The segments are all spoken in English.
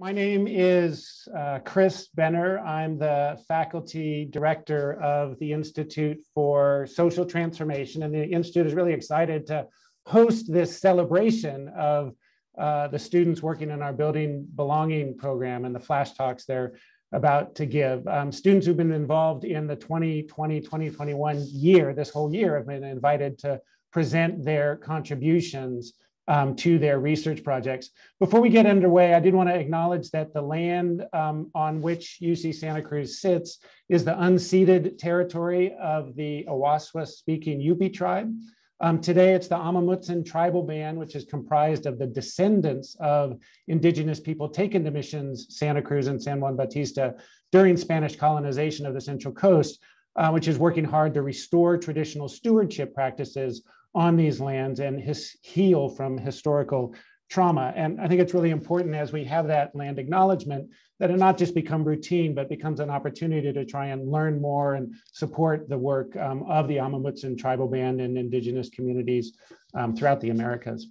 My name is uh, Chris Benner. I'm the faculty director of the Institute for Social Transformation, and the Institute is really excited to host this celebration of uh, the students working in our Building Belonging program and the flash talks they're about to give. Um, students who've been involved in the 2020-2021 year, this whole year, have been invited to present their contributions um, to their research projects. Before we get underway, I did want to acknowledge that the land um, on which UC Santa Cruz sits is the unceded territory of the Awaswas speaking Uypi tribe. Um, today, it's the Amah Mutsun tribal band, which is comprised of the descendants of indigenous people taken to missions Santa Cruz and San Juan Bautista during Spanish colonization of the Central Coast, uh, which is working hard to restore traditional stewardship practices on these lands and his, heal from historical trauma. And I think it's really important as we have that land acknowledgement that it not just become routine, but becomes an opportunity to try and learn more and support the work um, of the Amah Mutsun tribal band and indigenous communities um, throughout the Americas.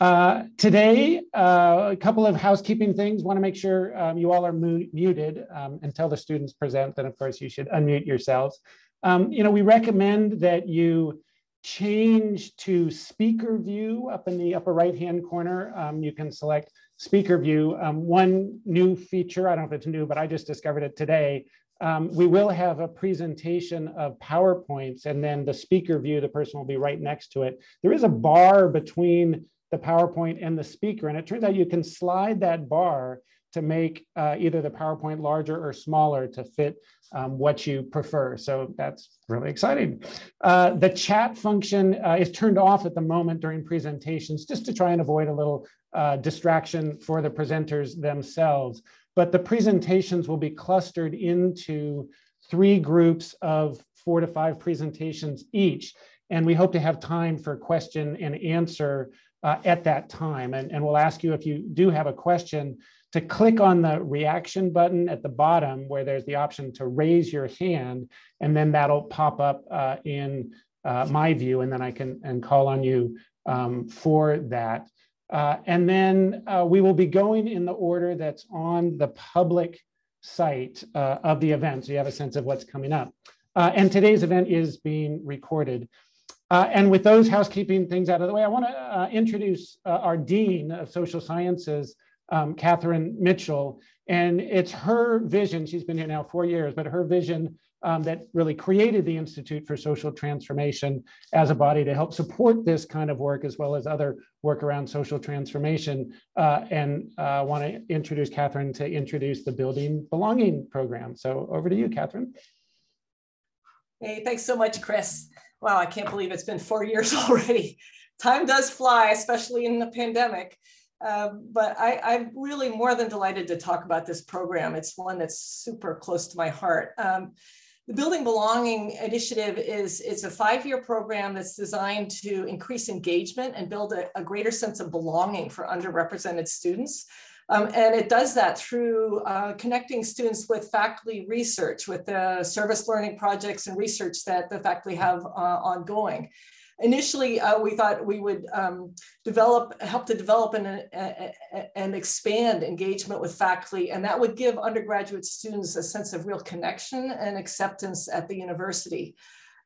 Uh, today, uh, a couple of housekeeping things. Want to make sure um, you all are mu muted um, until the students present. Then, of course, you should unmute yourselves. Um, you know, we recommend that you change to speaker view up in the upper right hand corner. Um, you can select speaker view. Um, one new feature, I don't know if it's new, but I just discovered it today. Um, we will have a presentation of PowerPoints and then the speaker view, the person will be right next to it. There is a bar between the PowerPoint and the speaker, and it turns out you can slide that bar to make uh, either the PowerPoint larger or smaller to fit um, what you prefer. So that's really exciting. Uh, the chat function uh, is turned off at the moment during presentations just to try and avoid a little uh, distraction for the presenters themselves. But the presentations will be clustered into three groups of four to five presentations each. And we hope to have time for question and answer uh, at that time. And, and we'll ask you if you do have a question to click on the reaction button at the bottom where there's the option to raise your hand, and then that'll pop up uh, in uh, my view, and then I can and call on you um, for that. Uh, and then uh, we will be going in the order that's on the public site uh, of the event, so you have a sense of what's coming up. Uh, and today's event is being recorded. and with those housekeeping things out of the way, I want to introduce our Dean of Social Sciences, um, Catherine Mitchell. And it's her vision, she's been here now four years, but her vision um, that really created the Institute for Social Transformation as a body to help support this kind of work as well as other work around social transformation. Uh, and I uh, want to introduce Catherine to introduce the Building Belonging program. So over to you, Catherine. Hey, thanks so much, Chris. Wow, I can't believe it's been four years already. Time does fly, especially in the pandemic. Um, but I, am really more than delighted to talk about this program. It's one that's super close to my heart. Um, the Building Belonging Initiative is it's a five-year program that's designed to increase engagement and build a, a greater sense of belonging for underrepresented students. Um, and it does that through uh, connecting students with faculty research, with the service learning projects and research that the faculty have uh, ongoing initially uh, we thought we would um, develop, help to develop and, and expand engagement with faculty, and that would give undergraduate students a sense of real connection and acceptance at the university.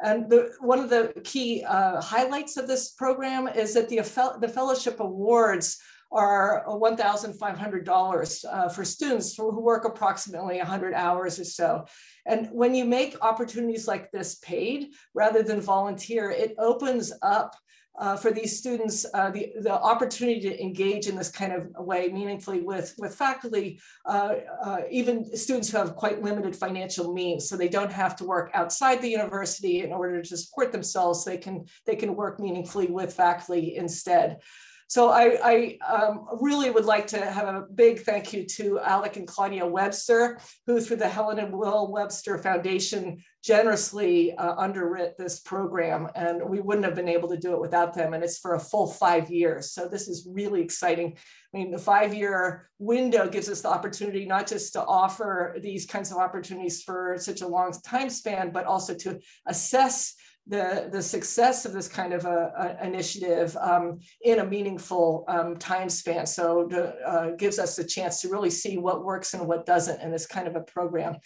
And the, one of the key uh, highlights of this program is that the, the fellowship awards are $1,500 uh, for students who work approximately 100 hours or so. And when you make opportunities like this paid rather than volunteer, it opens up uh, for these students uh, the, the opportunity to engage in this kind of way meaningfully with, with faculty, uh, uh even students who have quite limited financial means. So they don't have to work outside the university in order to support themselves. They can, they can work meaningfully with faculty instead. So I, I um, really would like to have a big thank you to Alec and Claudia Webster, who through the Helen and Will Webster Foundation generously uh, underwrit this program. And we wouldn't have been able to do it without them. And it's for a full five years. So this is really exciting. I mean, the five year window gives us the opportunity not just to offer these kinds of opportunities for such a long time span, but also to assess the, the success of this kind of a, a initiative um, in a meaningful um, time span. So uh, gives us a chance to really see what works and what doesn't in this kind of a program.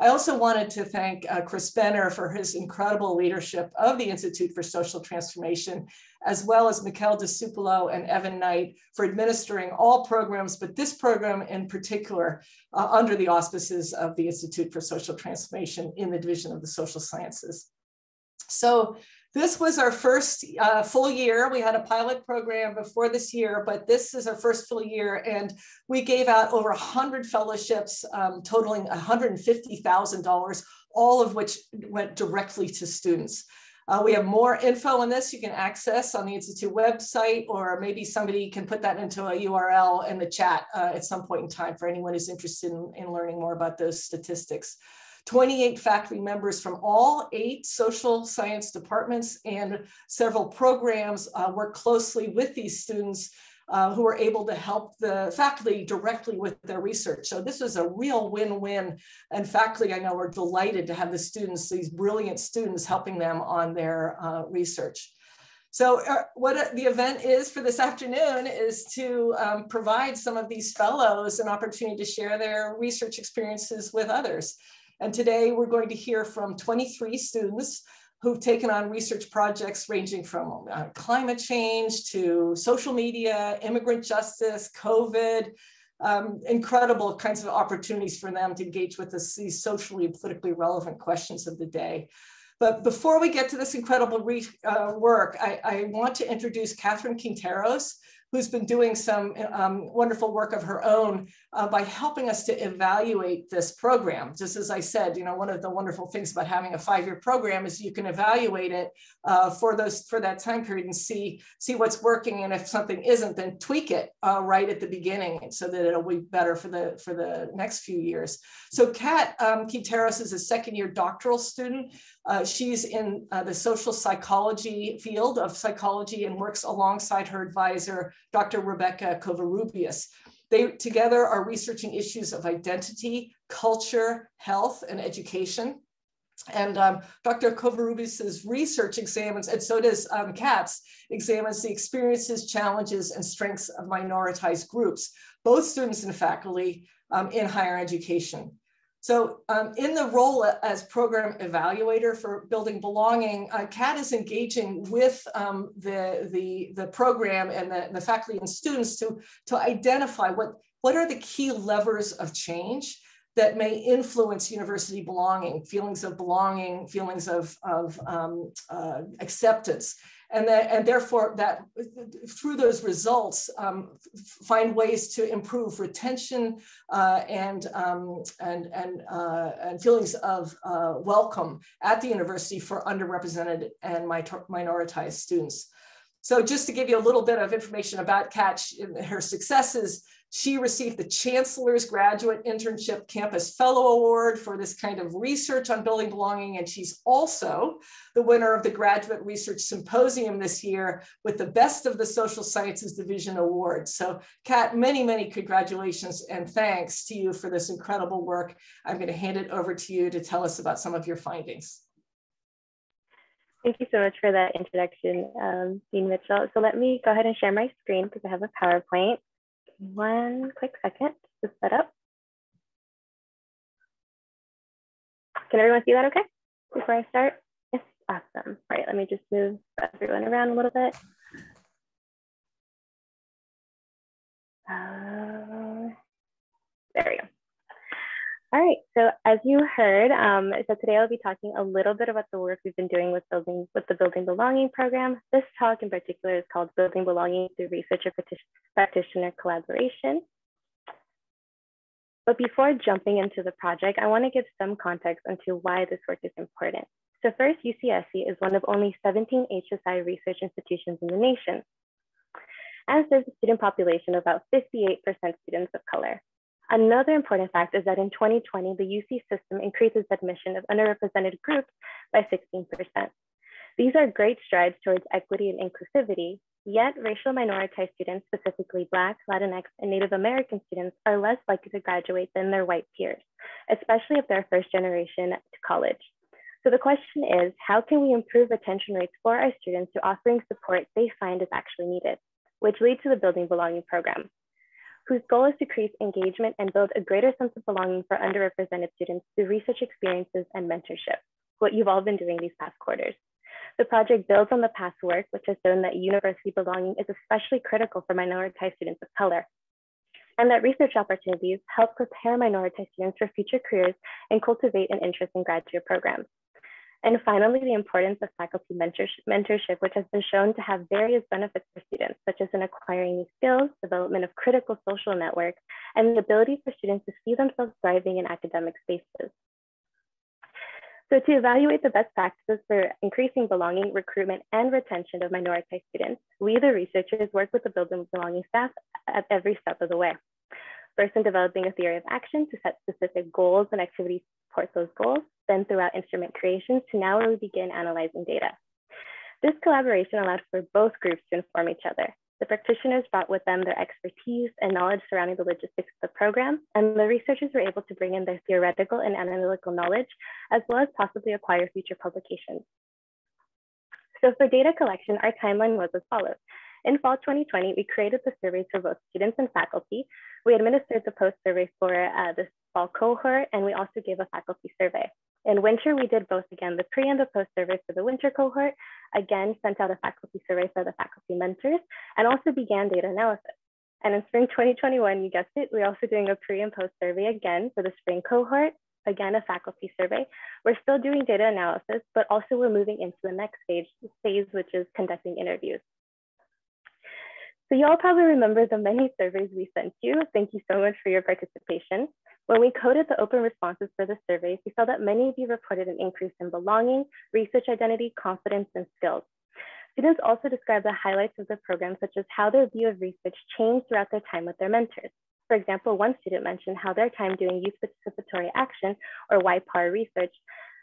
I also wanted to thank uh, Chris Benner for his incredible leadership of the Institute for Social Transformation, as well as Mikkel DeSupolo and Evan Knight for administering all programs, but this program in particular, uh, under the auspices of the Institute for Social Transformation in the Division of the Social Sciences. So this was our first uh, full year. We had a pilot program before this year, but this is our first full year. And we gave out over 100 fellowships um, totaling $150,000, all of which went directly to students. Uh, we have more info on this you can access on the Institute website, or maybe somebody can put that into a URL in the chat uh, at some point in time for anyone who's interested in, in learning more about those statistics. 28 faculty members from all eight social science departments and several programs uh, work closely with these students uh, who are able to help the faculty directly with their research. So this is a real win-win. And faculty, I know, are delighted to have the students, these brilliant students helping them on their uh, research. So uh, what the event is for this afternoon is to um, provide some of these fellows an opportunity to share their research experiences with others. And today we're going to hear from 23 students who've taken on research projects ranging from uh, climate change to social media, immigrant justice, COVID, um, incredible kinds of opportunities for them to engage with us, these socially and politically relevant questions of the day. But before we get to this incredible uh, work, I, I, want to introduce Catherine Quinteros, who's been doing some um, wonderful work of her own uh, by helping us to evaluate this program. Just as I said, you know, one of the wonderful things about having a five-year program is you can evaluate it uh, for those for that time period and see see what's working, and if something isn't, then tweak it uh, right at the beginning so that it'll be better for the for the next few years. So Kat um, Quinteros is a second-year doctoral student. Uh, she's in uh, the social psychology field of psychology and works alongside her advisor, Dr. Rebecca Covarrubias. They together are researching issues of identity, culture, health, and education. And um, Dr. Covarrubias' research examines, and so does um, Katz, examines the experiences, challenges, and strengths of minoritized groups, both students and faculty um, in higher education. So um, in the role as program evaluator for Building Belonging, uh, is engaging with um, the, the, the program and the, the faculty and students to, to identify what, what are the key levers of change that may influence university belonging, feelings of belonging, feelings of, of um, uh, acceptance and that and therefore that through those results um, find ways to improve retention uh, and um, and and uh, and feelings of uh, welcome at the university for underrepresented and minoritized students. So just to give you a little bit of information about Kat and her successes, she received the Chancellor's Graduate Internship Campus Fellow Award for this kind of research on building belonging. And she's also the winner of the Graduate Research Symposium this year with the Best of the Social Sciences Division Award. So Kat, many, many congratulations and thanks to you for this incredible work. I'm gonna hand it over to you to tell us about some of your findings. Thank you so much for that introduction, um, Dean Mitchell. So let me go ahead and share my screen because I have a PowerPoint one quick second to set up. Can everyone see that okay before I start? Yes, awesome. All right, let me just move everyone around a little bit. Uh, there we go. All right, so as you heard, um, so today I'll be talking a little bit about the work we've been doing with building with the Building Belonging program. This talk in particular is called Building Belonging through Researcher Practitioner Collaboration. But before jumping into the project, I want to give some context onto why this work is important. So first, UCSC is one of only 17 HSI research institutions in the nation. And serves a student population of about 58% students of color. Another important fact is that in 2020, the UC system increases admission of underrepresented groups by 16%. These are great strides towards equity and inclusivity, yet racial minoritized students, specifically Black, Latinx, and Native American students are less likely to graduate than their white peers, especially if they're first generation to college. So the question is, how can we improve retention rates for our students through offering support they find is actually needed, which leads to the Building Belonging program, whose goal is to increase engagement and build a greater sense of belonging for underrepresented students through research experiences and mentorship, what you've all been doing these past quarters. The project builds on the past work, which has shown that university belonging is especially critical for minoritized students of color, and that research opportunities help prepare minoritized students for future careers and cultivate an interest in graduate programs. And finally, the importance of faculty mentorship, which has been shown to have various benefits for students, such as in acquiring new skills, development of critical social networks, and the ability for students to see themselves thriving in academic spaces. So to evaluate the best practices for increasing belonging, recruitment, and retention of minoritized students, we, the researchers, work with the Building Belonging staff at every step of the way. First in developing a theory of action to set specific goals and activities to support those goals, then throughout instrument creations to now where we begin analyzing data. This collaboration allowed for both groups to inform each other. The practitioners brought with them their expertise and knowledge surrounding the logistics of the program, and the researchers were able to bring in their theoretical and analytical knowledge, as well as possibly acquire future publications. So for data collection, our timeline was as follows. In fall 2020, we created the surveys for both students and faculty. We administered the post survey for uh, this fall cohort, and we also gave a faculty survey. In winter, we did both again, the pre and the post survey for the winter cohort, again, sent out a faculty survey for the faculty mentors, and also began data analysis. And in spring 2021, you guessed it, we're also doing a pre and post survey again for the spring cohort, again, a faculty survey. We're still doing data analysis, but also we're moving into the next stage, phase, which is conducting interviews. So you all probably remember the many surveys we sent you. Thank you so much for your participation. When we coded the open responses for the surveys, we saw that many of you reported an increase in belonging, research identity, confidence, and skills. Students also described the highlights of the program, such as how their view of research changed throughout their time with their mentors. For example, one student mentioned how their time doing youth participatory action, or YPAR research,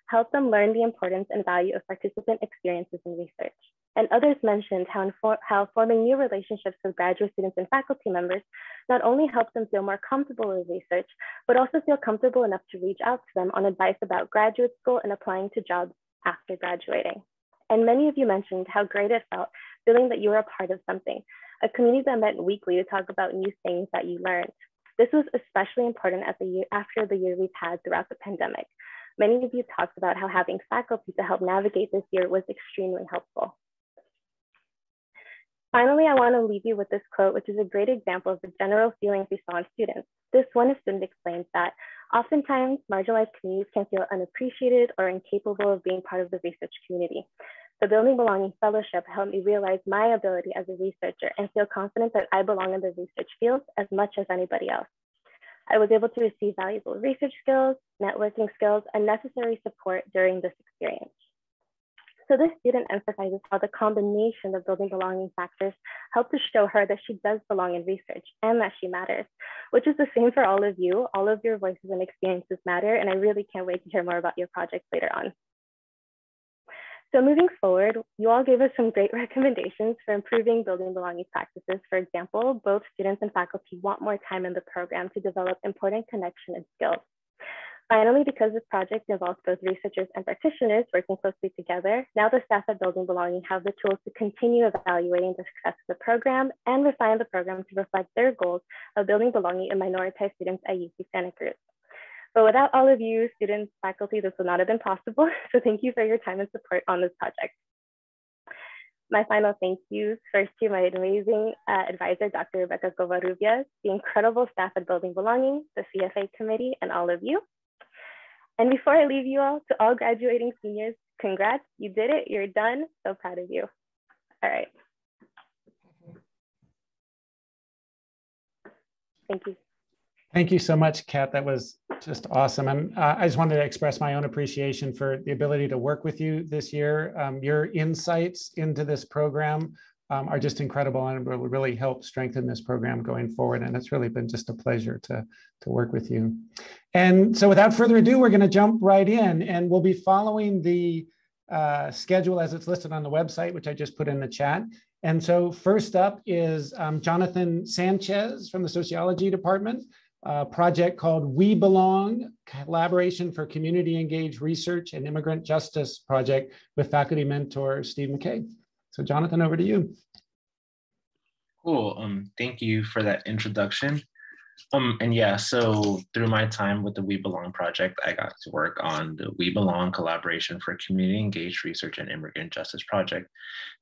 helped them learn the importance and value of participant experiences in research. And others mentioned how, how forming new relationships with graduate students and faculty members not only helps them feel more comfortable with research, but also feel comfortable enough to reach out to them on advice about graduate school and applying to jobs after graduating. And many of you mentioned how great it felt feeling that you were a part of something, a community that met weekly to talk about new things that you learned. This was especially important the year, after the year we've had throughout the pandemic. Many of you talked about how having faculty to help navigate this year was extremely helpful. Finally, I want to leave you with this quote, which is a great example of the general feelings we saw in students. This one student explains that oftentimes marginalized communities can feel unappreciated or incapable of being part of the research community. The Building Belonging Fellowship helped me realize my ability as a researcher and feel confident that I belong in the research field as much as anybody else. I was able to receive valuable research skills, networking skills, and necessary support during this experience. So this student emphasizes how the combination of building belonging factors help to show her that she does belong in research and that she matters, which is the same for all of you. All of your voices and experiences matter, and I really can't wait to hear more about your projects later on. So moving forward, you all gave us some great recommendations for improving building belonging practices. For example, both students and faculty want more time in the program to develop important connection and skills. Finally, because this project involves both researchers and practitioners working closely together, now the staff at Building Belonging have the tools to continue evaluating the success of the program and refine the program to reflect their goals of building belonging in minoritized students at UC Santa Cruz. But without all of you, students, faculty, this would not have been possible. So thank you for your time and support on this project. My final thank yous first to my amazing uh, advisor, Dr. Rebecca Covarrubias, the incredible staff at Building Belonging, the CFA committee, and all of you. And before I leave you all, to all graduating seniors, congrats, you did it, you're done. So proud of you. All right. Thank you. Thank you so much, Kat. That was just awesome. And uh, I just wanted to express my own appreciation for the ability to work with you this year. Um, your insights into this program um, are just incredible and will really help strengthen this program going forward. And it's really been just a pleasure to, to work with you. And so without further ado, we're gonna jump right in and we'll be following the uh, schedule as it's listed on the website, which I just put in the chat. And so first up is um, Jonathan Sanchez from the sociology department. a project called We Belong, Collaboration for Community Engaged Research and Immigrant Justice Project with faculty mentor Steve McKay. So Jonathan, over to you. Cool. Um, thank you for that introduction. Um, and yeah, so through my time with the We Belong project, I got to work on the We Belong collaboration for community engaged research and immigrant justice project.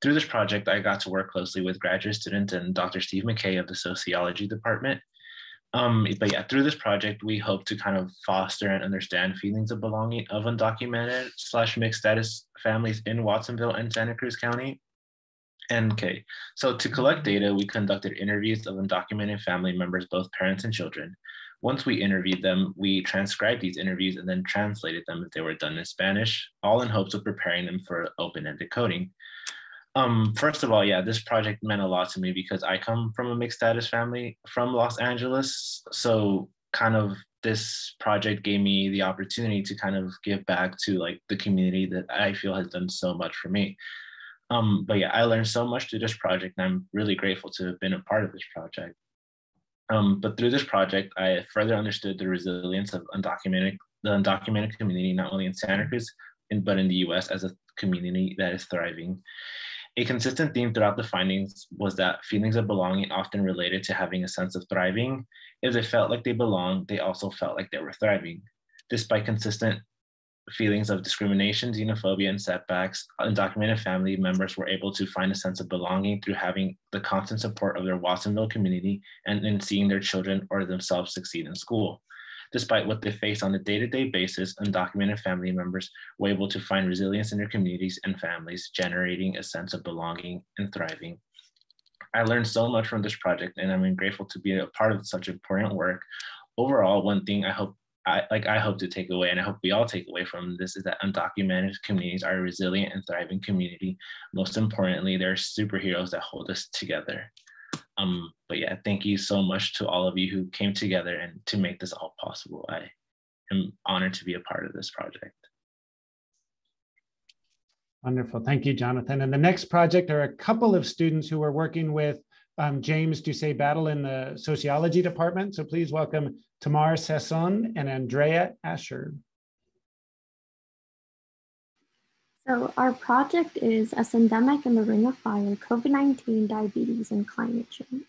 Through this project, I got to work closely with graduate student and Dr. Steve McKay of the sociology department. Um, but yeah, through this project, we hope to kind of foster and understand feelings of belonging of undocumented slash mixed status families in Watsonville and Santa Cruz County NK. So to collect data, we conducted interviews of undocumented family members, both parents and children. Once we interviewed them, we transcribed these interviews and then translated them if they were done in Spanish, all in hopes of preparing them for open-ended coding. Um, first of all, yeah, this project meant a lot to me because I come from a mixed status family from Los Angeles. So kind of this project gave me the opportunity to kind of give back to like the community that I feel has done so much for me. Um, but yeah, I learned so much through this project, and I'm really grateful to have been a part of this project. Um, but through this project, I further understood the resilience of undocumented the undocumented community, not only in Santa Cruz, in, but in the U.S. as a community that is thriving. A consistent theme throughout the findings was that feelings of belonging often related to having a sense of thriving. If they felt like they belonged, they also felt like they were thriving. Despite consistent feelings of discrimination, xenophobia, and setbacks, undocumented family members were able to find a sense of belonging through having the constant support of their Watsonville community and in seeing their children or themselves succeed in school. Despite what they face on a day-to-day basis, undocumented family members were able to find resilience in their communities and families, generating a sense of belonging and thriving. I learned so much from this project and I'm grateful to be a part of such important work. Overall, one thing I hope I like I hope to take away, and I hope we all take away from this is that undocumented communities are a resilient and thriving community. Most importantly, they're superheroes that hold us together. Um, but yeah, thank you so much to all of you who came together and to make this all possible. I am honored to be a part of this project. Wonderful. Thank you, Jonathan. And the next project are a couple of students who are working with um, James Doucet Battle in the sociology department. So please welcome Tamar Sesson and Andrea Asher. So our project is a syndemic in the ring of fire, COVID-19, diabetes, and climate change.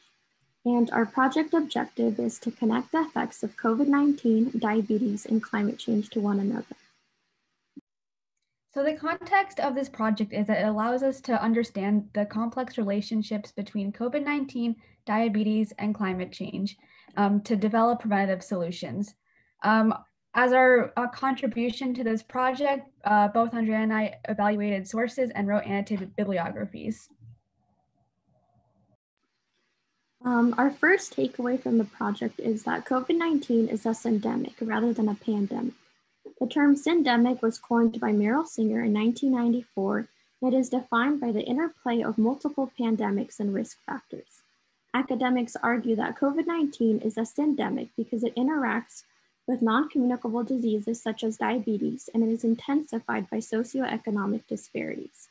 And our project objective is to connect the effects of COVID-19, diabetes, and climate change to one another. So the context of this project is that it allows us to understand the complex relationships between COVID-19, diabetes, and climate change um, to develop preventative solutions. Um, as our contribution to this project, uh, both Andrea and I evaluated sources and wrote annotated bibliographies. Um, our first takeaway from the project is that COVID-19 is a syndemic rather than a pandemic. The term syndemic was coined by Merrill Singer in 1994 and it is defined by the interplay of multiple pandemics and risk factors. Academics argue that COVID-19 is a syndemic because it interacts with non-communicable diseases such as diabetes and it is intensified by socioeconomic disparities.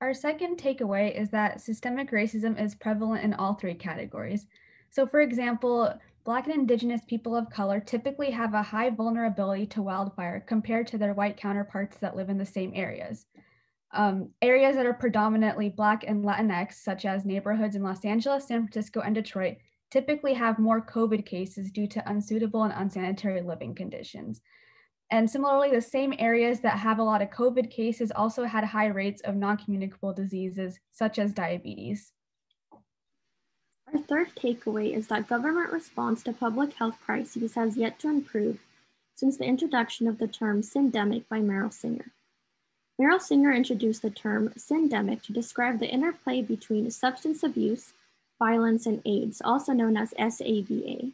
Our second takeaway is that systemic racism is prevalent in all three categories. So for example, Black and Indigenous people of color typically have a high vulnerability to wildfire compared to their white counterparts that live in the same areas. Um, areas that are predominantly Black and Latinx, such as neighborhoods in Los Angeles, San Francisco, and Detroit, typically have more COVID cases due to unsuitable and unsanitary living conditions. And similarly, the same areas that have a lot of COVID cases also had high rates of non-communicable diseases, such as diabetes. Our third takeaway is that government response to public health crises has yet to improve since the introduction of the term syndemic by Merrill Singer. Merrill Singer introduced the term syndemic to describe the interplay between substance abuse, violence, and AIDS, also known as SAVA.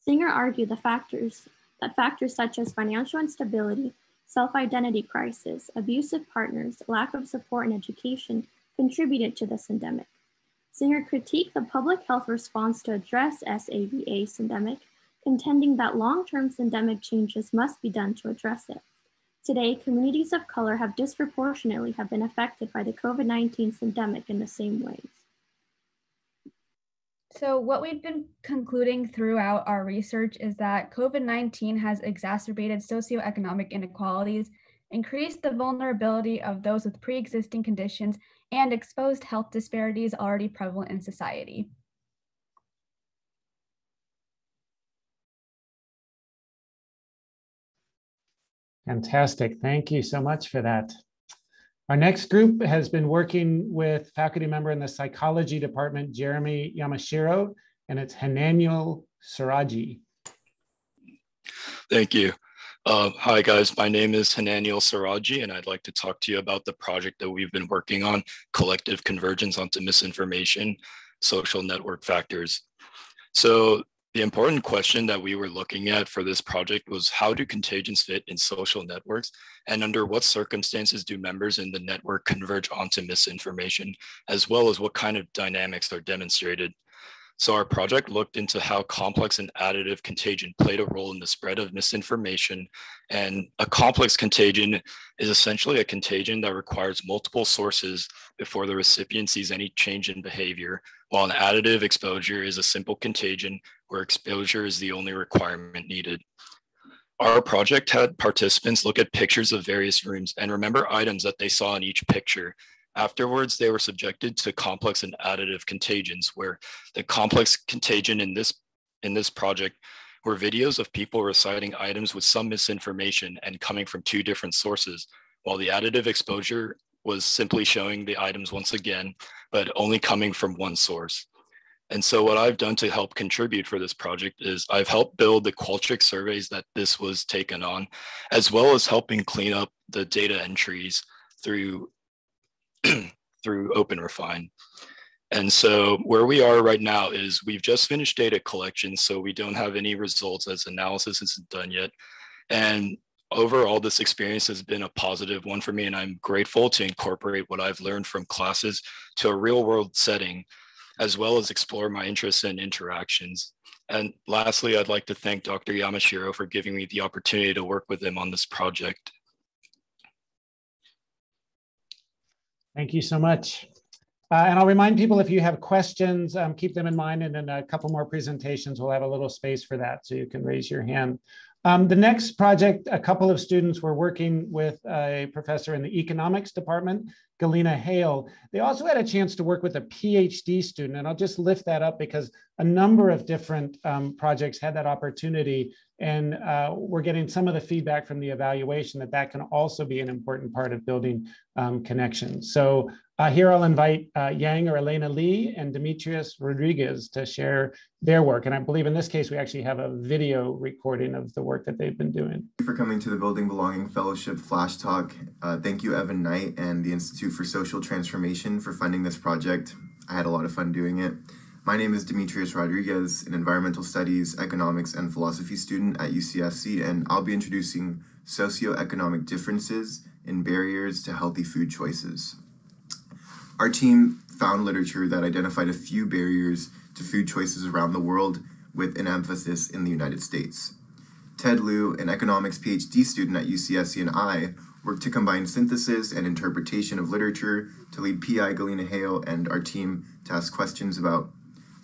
Singer argued the factors, that factors such as financial instability, self-identity crisis, abusive partners, lack of support and education contributed to the syndemic. Singer critiqued the public health response to address SAVA syndemic, contending that long-term syndemic changes must be done to address it. Today, communities of color have disproportionately have been affected by the COVID-19 syndemic in the same ways. So, what we've been concluding throughout our research is that COVID 19 has exacerbated socioeconomic inequalities, increased the vulnerability of those with pre existing conditions, and exposed health disparities already prevalent in society. Fantastic. Thank you so much for that. Our next group has been working with faculty member in the psychology department, Jeremy Yamashiro, and it's Hananiel Siraji. Thank you. Uh, hi guys, my name is Hananiel Siraji, and I'd like to talk to you about the project that we've been working on, Collective Convergence onto Misinformation, Social Network Factors. So the important question that we were looking at for this project was how do contagions fit in social networks and under what circumstances do members in the network converge onto misinformation, as well as what kind of dynamics are demonstrated. So our project looked into how complex and additive contagion played a role in the spread of misinformation. And a complex contagion is essentially a contagion that requires multiple sources before the recipient sees any change in behavior, while an additive exposure is a simple contagion where exposure is the only requirement needed. Our project had participants look at pictures of various rooms and remember items that they saw in each picture Afterwards, they were subjected to complex and additive contagions, where the complex contagion in this, in this project were videos of people reciting items with some misinformation and coming from two different sources, while the additive exposure was simply showing the items once again, but only coming from one source. And so what I've done to help contribute for this project is I've helped build the Qualtrics surveys that this was taken on, as well as helping clean up the data entries through through OpenRefine. And so where we are right now is we've just finished data collection, so we don't have any results as analysis isn't done yet. And overall, this experience has been a positive one for me, and I'm grateful to incorporate what I've learned from classes to a real world setting, as well as explore my interests and interactions. And lastly, I'd like to thank Dr. Yamashiro for giving me the opportunity to work with him on this project. Thank you so much. Uh, and I'll remind people if you have questions, um, keep them in mind. And in a couple more presentations, we'll have a little space for that so you can raise your hand. Um, the next project, a couple of students were working with a professor in the economics department, Galina Hale. They also had a chance to work with a PhD student, and I'll just lift that up because a number of different um, projects had that opportunity. And uh, we're getting some of the feedback from the evaluation that that can also be an important part of building um, connections. So uh, here I'll invite uh, Yang or Elena Lee and Demetrius Rodriguez to share their work. And I believe in this case, we actually have a video recording of the work that they've been doing. Thank you for coming to the Building Belonging Fellowship Flash Talk. Uh, thank you, Evan Knight and the Institute for Social Transformation for funding this project. I had a lot of fun doing it. My name is Demetrius Rodriguez, an environmental studies, economics, and philosophy student at UCSC, and I'll be introducing socioeconomic differences in barriers to healthy food choices. Our team found literature that identified a few barriers to food choices around the world with an emphasis in the United States. Ted Liu, an economics PhD student at UCSC, and I worked to combine synthesis and interpretation of literature to lead PI Galina Hale and our team to ask questions about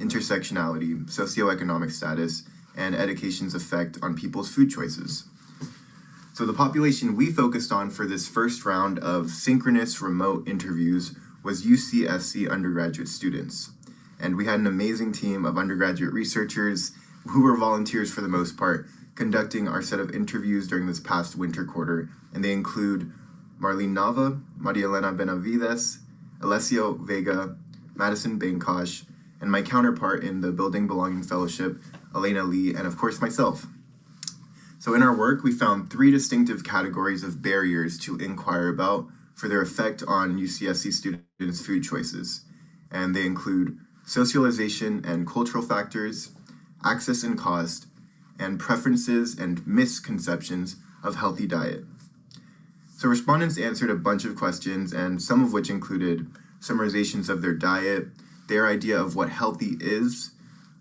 intersectionality, socioeconomic status, and education's effect on people's food choices. So the population we focused on for this first round of synchronous remote interviews was UCSC undergraduate students. And we had an amazing team of undergraduate researchers who were volunteers for the most part, conducting our set of interviews during this past winter quarter. And they include Marlene Nava, Maria Elena Benavides, Alessio Vega, Madison Bankosh, and my counterpart in the Building Belonging Fellowship, Elena Lee, and of course myself. So in our work, we found three distinctive categories of barriers to inquire about for their effect on UCSC students' food choices. And they include socialization and cultural factors, access and cost, and preferences and misconceptions of healthy diet. So respondents answered a bunch of questions, and some of which included summarizations of their diet, their idea of what healthy is,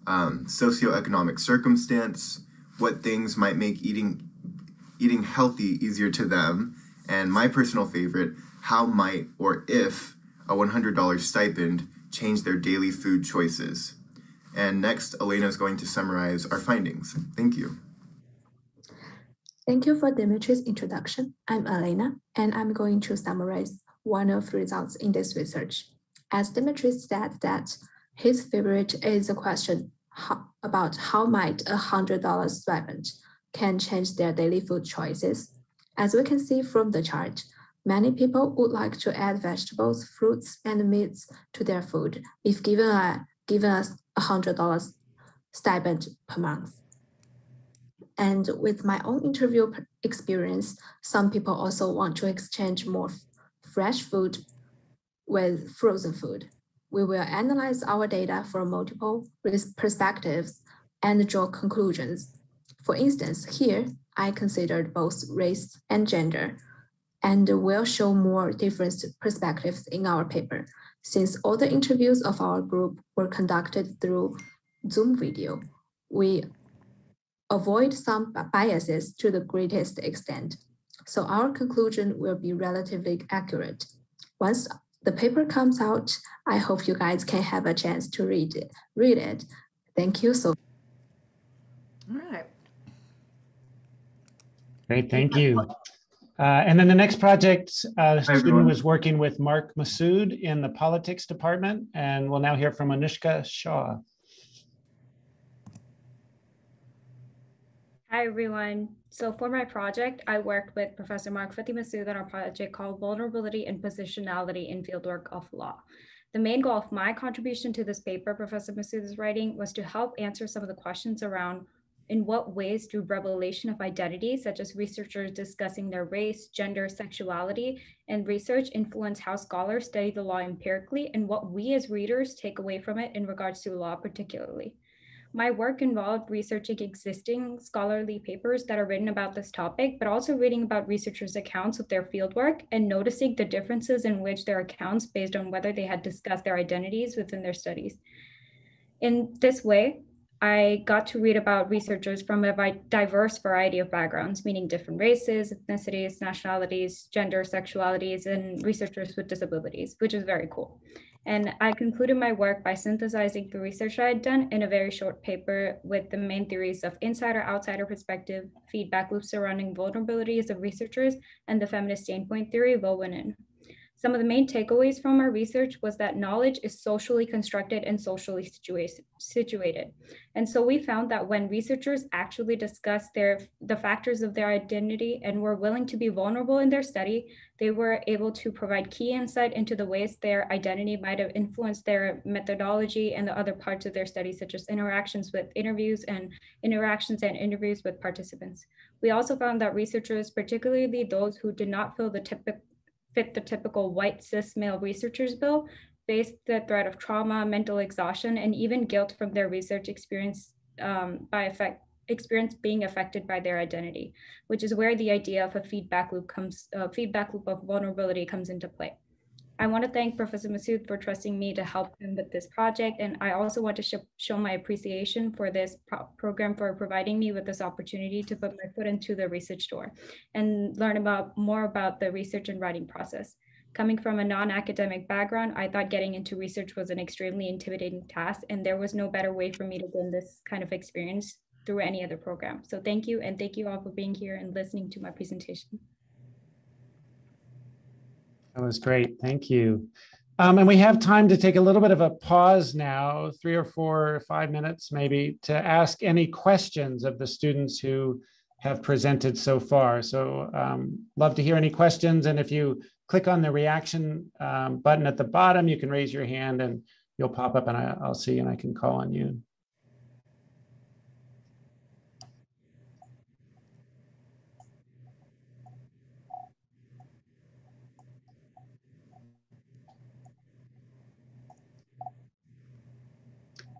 um, socioeconomic circumstance, what things might make eating eating healthy easier to them, and my personal favorite, how might or if a $100 stipend change their daily food choices. And next, Elena is going to summarize our findings. Thank you. Thank you for Dimitri's introduction. I'm Elena, and I'm going to summarize one of the results in this research. As Dimitri said that his favorite is the question how, about how might a $100 stipend can change their daily food choices. As we can see from the chart, many people would like to add vegetables, fruits, and meats to their food if given a given us $100 stipend per month. And with my own interview experience, some people also want to exchange more fresh food with frozen food. We will analyze our data from multiple perspectives and draw conclusions. For instance, here, I considered both race and gender, and will show more different perspectives in our paper, since all the interviews of our group were conducted through Zoom video. We avoid some biases to the greatest extent. So our conclusion will be relatively accurate. Once the paper comes out, I hope you guys can have a chance to read it. Read it. Thank you so. All right. Great, thank you. Uh, and then the next project, uh, the student everyone. was working with Mark Massoud in the politics department, and we'll now hear from Anushka Shaw. Hi, everyone. So for my project, I worked with Professor Mark Fathi Massoud on a project called Vulnerability and Positionality in Fieldwork of Law. The main goal of my contribution to this paper Professor Massoud is writing was to help answer some of the questions around in what ways do revelation of identity, such as researchers discussing their race, gender, sexuality, and research influence how scholars study the law empirically and what we as readers take away from it in regards to law particularly. My work involved researching existing scholarly papers that are written about this topic, but also reading about researchers' accounts of their fieldwork and noticing the differences in which their accounts based on whether they had discussed their identities within their studies. In this way, I got to read about researchers from a diverse variety of backgrounds, meaning different races, ethnicities, nationalities, gender, sexualities, and researchers with disabilities, which is very cool. And I concluded my work by synthesizing the research I had done in a very short paper with the main theories of insider outsider perspective, feedback loops surrounding vulnerabilities of researchers, and the feminist standpoint theory woven in. Some of the main takeaways from our research was that knowledge is socially constructed and socially situated. And so we found that when researchers actually discussed their, the factors of their identity and were willing to be vulnerable in their study, they were able to provide key insight into the ways their identity might have influenced their methodology and the other parts of their study, such as interactions with interviews and interactions and interviews with participants. We also found that researchers, particularly those who did not fill the typical fit the typical white cis male researchers bill, faced the threat of trauma, mental exhaustion, and even guilt from their research experience um, by effect experience being affected by their identity, which is where the idea of a feedback loop comes, uh, feedback loop of vulnerability comes into play. I want to thank Professor Massoud for trusting me to help him with this project. And I also want to sh show my appreciation for this pro program for providing me with this opportunity to put my foot into the research door and learn about more about the research and writing process. Coming from a non-academic background, I thought getting into research was an extremely intimidating task and there was no better way for me to gain this kind of experience through any other program. So thank you and thank you all for being here and listening to my presentation. That was great. Thank you. Um, and we have time to take a little bit of a pause now, three or four or five minutes maybe, to ask any questions of the students who have presented so far. So um, love to hear any questions. And if you click on the reaction um, button at the bottom, you can raise your hand and you'll pop up and I, I'll see and I can call on you.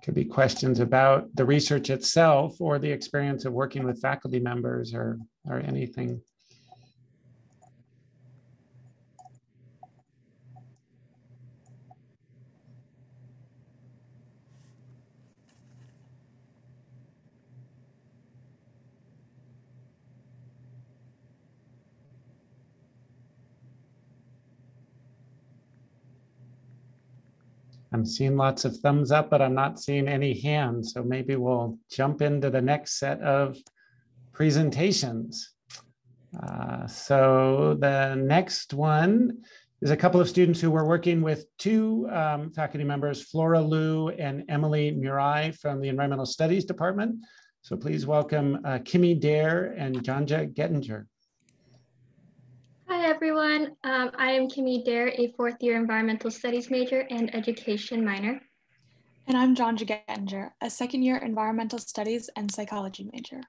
Could be questions about the research itself or the experience of working with faculty members or, or anything. I'm seeing lots of thumbs up, but I'm not seeing any hands. So maybe we'll jump into the next set of presentations. Uh, so the next one is a couple of students who were working with two um, faculty members, Flora Lu and Emily Murai from the Environmental Studies Department. So please welcome uh, Kimmy Dare and Janja Gettinger. Hi everyone, um, I am Kimmy Dare, a fourth year environmental studies major and education minor. And I'm John Gettinger, a second year environmental studies and psychology major.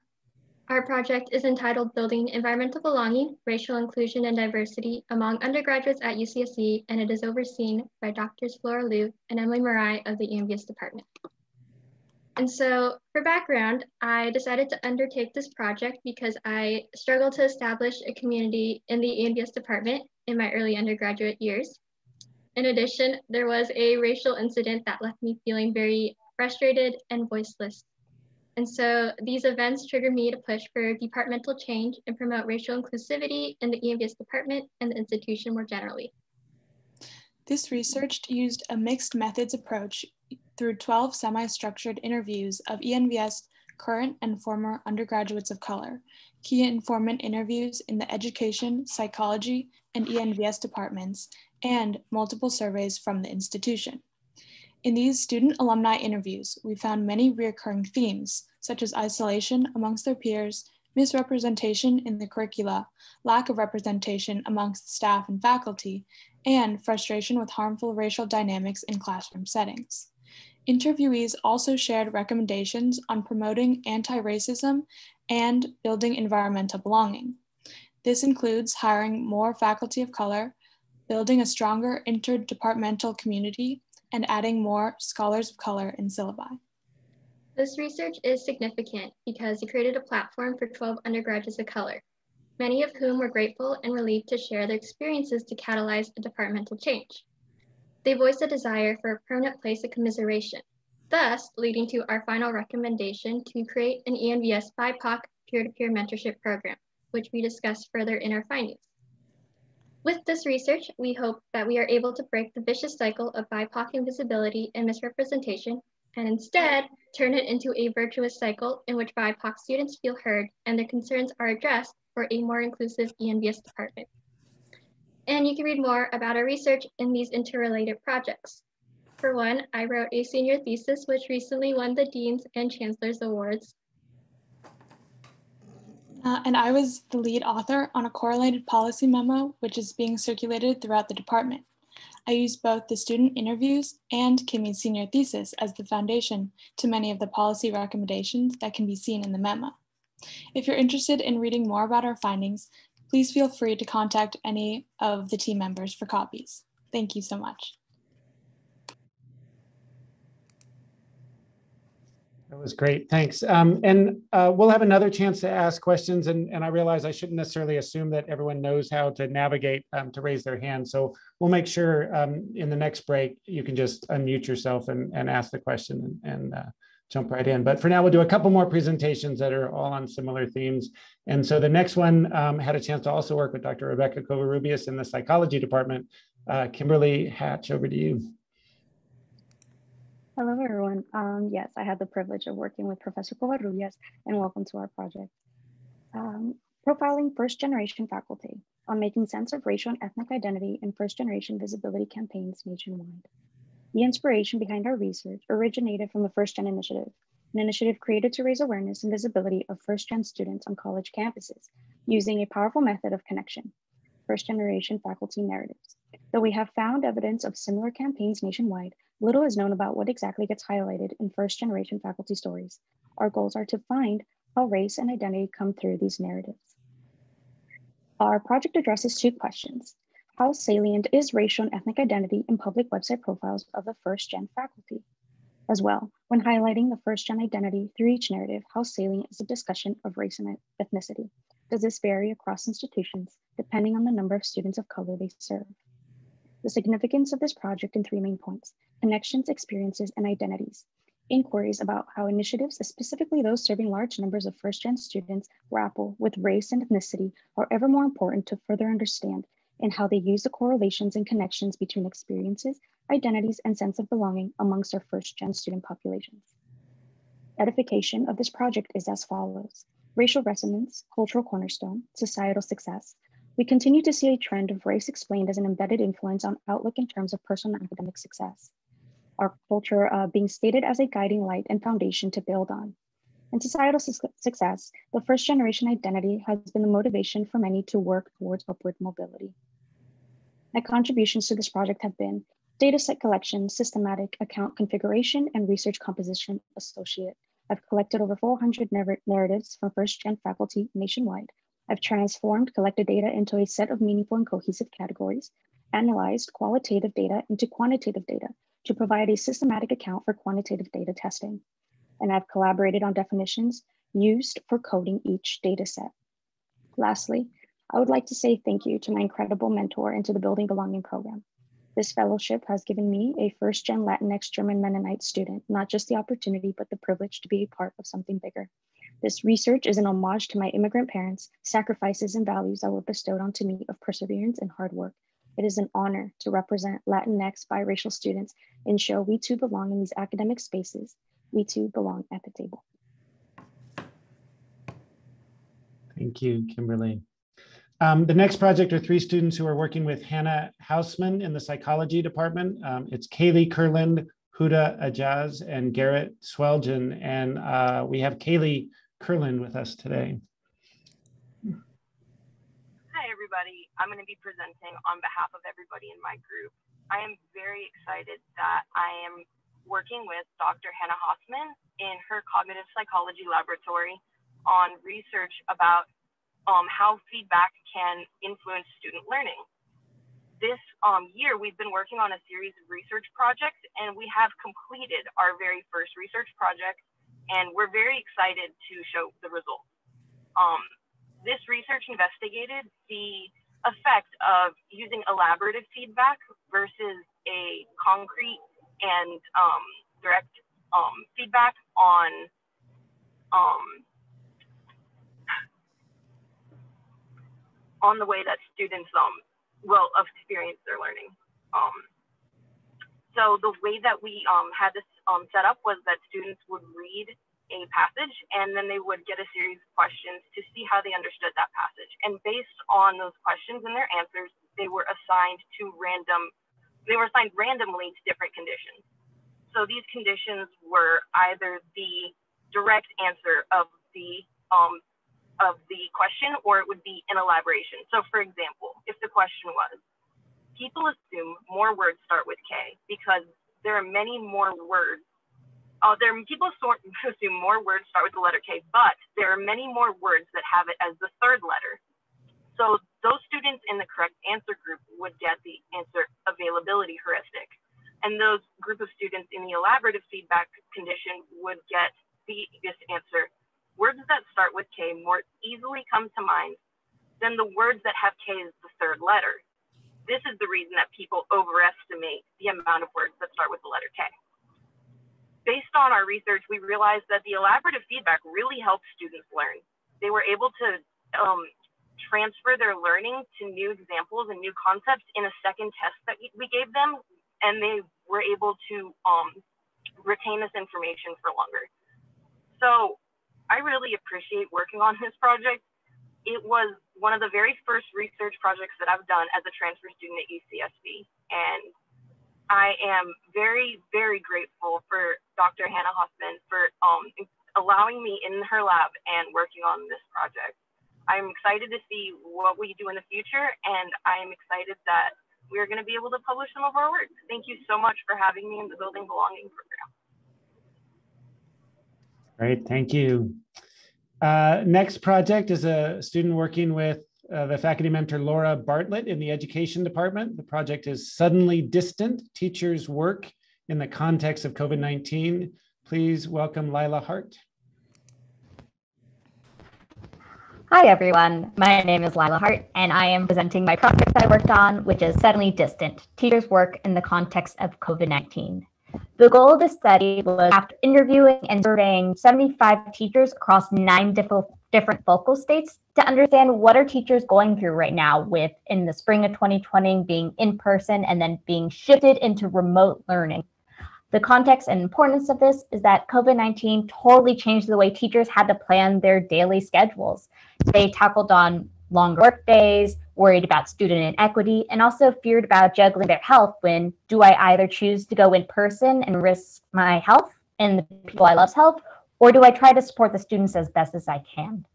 Our project is entitled Building Environmental Belonging, Racial Inclusion and Diversity Among Undergraduates at UCSC, and it is overseen by Drs. Flora Lu and Emily Marai of the ENVS department. And so for background, I decided to undertake this project because I struggled to establish a community in the ENVS department in my early undergraduate years. In addition, there was a racial incident that left me feeling very frustrated and voiceless and so these events triggered me to push for departmental change and promote racial inclusivity in the ENVS department and the institution more generally. This research used a mixed methods approach through 12 semi-structured interviews of ENVS current and former undergraduates of color, key informant interviews in the education, psychology, and ENVS departments, and multiple surveys from the institution. In these student alumni interviews, we found many recurring themes, such as isolation amongst their peers, misrepresentation in the curricula, lack of representation amongst staff and faculty, and frustration with harmful racial dynamics in classroom settings. Interviewees also shared recommendations on promoting anti-racism and building environmental belonging. This includes hiring more faculty of color, building a stronger interdepartmental community, and adding more scholars of color in syllabi. This research is significant because it created a platform for 12 undergraduates of color, many of whom were grateful and relieved to share their experiences to catalyze a departmental change. They voiced a desire for a permanent place of commiseration, thus leading to our final recommendation to create an ENVS BIPOC peer-to-peer mentorship program, which we discussed further in our findings. With this research, we hope that we are able to break the vicious cycle of BIPOC invisibility and misrepresentation and instead turn it into a virtuous cycle in which BIPOC students feel heard and their concerns are addressed for a more inclusive ENVS department. And you can read more about our research in these interrelated projects. For one, I wrote a senior thesis which recently won the Dean's and Chancellor's Awards uh, and I was the lead author on a correlated policy memo, which is being circulated throughout the department. I used both the student interviews and Kimmy's senior thesis as the foundation to many of the policy recommendations that can be seen in the memo. If you're interested in reading more about our findings, please feel free to contact any of the team members for copies. Thank you so much. That was great. Thanks. Um, and uh, we'll have another chance to ask questions. And, and I realize I shouldn't necessarily assume that everyone knows how to navigate um, to raise their hand. So we'll make sure um, in the next break, you can just unmute yourself and, and ask the question and, and uh, jump right in. But for now, we'll do a couple more presentations that are all on similar themes. And so the next one um, had a chance to also work with Dr. Rebecca Covarrubias in the psychology department. Uh, Kimberly Hatch, over to you. Hello, everyone. Um, yes, I had the privilege of working with Professor Covarrubias, and welcome to our project. Um, profiling first-generation faculty on making sense of racial and ethnic identity in first-generation visibility campaigns nationwide. The inspiration behind our research originated from the First Gen Initiative, an initiative created to raise awareness and visibility of first-gen students on college campuses using a powerful method of connection, first-generation faculty narratives. Though we have found evidence of similar campaigns nationwide, Little is known about what exactly gets highlighted in first generation faculty stories. Our goals are to find how race and identity come through these narratives. Our project addresses two questions. How salient is racial and ethnic identity in public website profiles of the first gen faculty? As well, when highlighting the first gen identity through each narrative, how salient is the discussion of race and ethnicity? Does this vary across institutions depending on the number of students of color they serve? The significance of this project in three main points, connections, experiences, and identities. Inquiries about how initiatives, specifically those serving large numbers of first-gen students, grapple with race and ethnicity are ever more important to further understand and how they use the correlations and connections between experiences, identities, and sense of belonging amongst our first gen student populations. Edification of this project is as follows. Racial resonance, cultural cornerstone, societal success. We continue to see a trend of race explained as an embedded influence on outlook in terms of personal and academic success. Our culture uh, being stated as a guiding light and foundation to build on. In societal su success, the first generation identity has been the motivation for many to work towards upward mobility. My contributions to this project have been dataset collection, systematic account configuration, and research composition associate. I've collected over 400 narratives from first gen faculty nationwide. I've transformed collected data into a set of meaningful and cohesive categories, analyzed qualitative data into quantitative data to provide a systematic account for quantitative data testing and I've collaborated on definitions used for coding each data set. Lastly, I would like to say thank you to my incredible mentor and to the Building Belonging program. This fellowship has given me, a first gen Latinx German Mennonite student, not just the opportunity, but the privilege to be a part of something bigger. This research is an homage to my immigrant parents' sacrifices and values that were bestowed onto me of perseverance and hard work. It is an honor to represent Latinx biracial students and show we too belong in these academic spaces we too belong at the table. Thank you, Kimberly. Um, the next project are three students who are working with Hannah Hausman in the psychology department. Um, it's Kaylee Kurland, Huda Ajaz, and Garrett Swelgen. And uh, we have Kaylee Kurland with us today. Hi, everybody. I'm going to be presenting on behalf of everybody in my group. I am very excited that I am working with Dr. Hannah Hausman in her cognitive psychology laboratory on research about um, how feedback can influence student learning. This um, year, we've been working on a series of research projects, and we have completed our very first research project, and we're very excited to show the results. Um, this research investigated the effect of using elaborative feedback versus a concrete and um, direct um, feedback on um, on the way that students um, will experience their learning. Um, so the way that we um, had this um, set up was that students would read a passage and then they would get a series of questions to see how they understood that passage. And based on those questions and their answers, they were assigned to random they were assigned randomly to different conditions. So these conditions were either the direct answer of the um, of the question, or it would be an elaboration. So, for example, if the question was, people assume more words start with K because there are many more words. Uh, there are people assume more words start with the letter K, but there are many more words that have it as the third letter. So those students in the correct answer group would get the answer availability heuristic. And those group of students in the elaborative feedback condition would get the answer. Words that start with K more easily come to mind than the words that have K as the third letter. This is the reason that people overestimate the amount of words that start with the letter K. Based on our research, we realized that the elaborative feedback really helped students learn. They were able to um, transfer their learning to new examples and new concepts in a second test that we gave them, and they were able to um, retain this information for longer. So I really appreciate working on this project. It was one of the very first research projects that I've done as a transfer student at UCSC, and I am very, very grateful for Dr. Hannah Hausman for um, allowing me in her lab and working on this project. I'm excited to see what we do in the future, and I'm excited that we're going to be able to publish some of our work. Thank you so much for having me in the Building Belonging program. Great, thank you. Uh, next project is a student working with uh, the faculty mentor Laura Bartlett in the education department. The project is Suddenly Distant, Teachers Work in the Context of COVID-19. Please welcome Lila Hart. Hi, everyone. My name is Lila Hart, and I am presenting my project I worked on, which is Suddenly Distant Teachers Work in the Context of COVID 19. The goal of this study was after interviewing and surveying 75 teachers across nine different different focal states to understand what are teachers going through right now with in the spring of 2020 being in person and then being shifted into remote learning. The context and importance of this is that COVID 19 totally changed the way teachers had to plan their daily schedules. They tackled on longer work days, worried about student inequity, and also feared about juggling their health when do I either choose to go in person and risk my health and the people I love's health, or do I try to support the students as best as I can?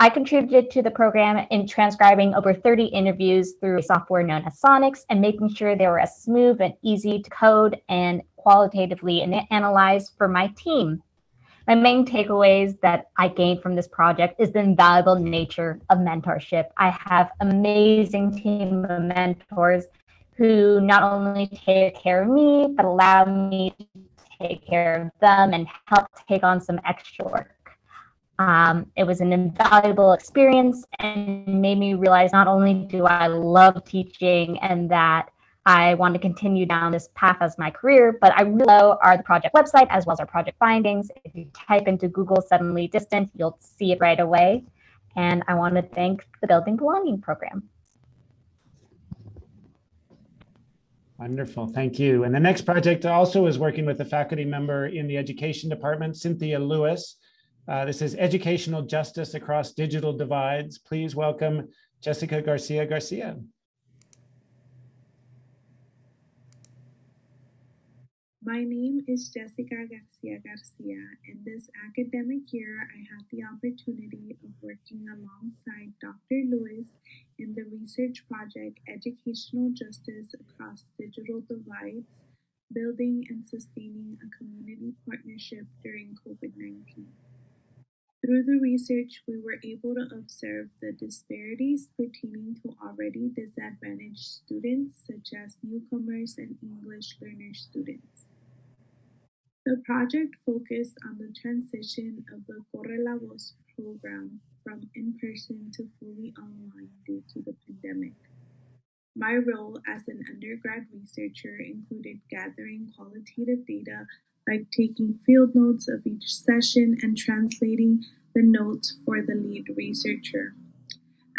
I contributed to the program in transcribing over 30 interviews through a software known as Sonix and making sure they were as smooth and easy to code and qualitatively analyze for my team. My main takeaways that I gained from this project is the invaluable nature of mentorship. I have amazing team of mentors who not only take care of me, but allow me to take care of them and help take on some extra work. Um, it was an invaluable experience and made me realize not only do I love teaching and that I want to continue down this path as my career, but I really love our project website as well as our project findings. If you type into Google Suddenly Distant, you'll see it right away. And I want to thank the Building Belonging program. Wonderful, thank you. And the next project also is working with a faculty member in the education department, Cynthia Lewis. Uh, this is Educational Justice Across Digital Divides. Please welcome Jessica Garcia Garcia. My name is Jessica Garcia Garcia, and this academic year I had the opportunity of working alongside Dr. Lewis in the research project Educational Justice Across Digital Divides, Building and Sustaining a Community Partnership During COVID 19. Through the research, we were able to observe the disparities pertaining to already disadvantaged students, such as newcomers and English learner students. The project focused on the transition of the Corre la Voz program from in person to fully online due to the pandemic. My role as an undergrad researcher included gathering qualitative data like taking field notes of each session and translating the notes for the lead researcher.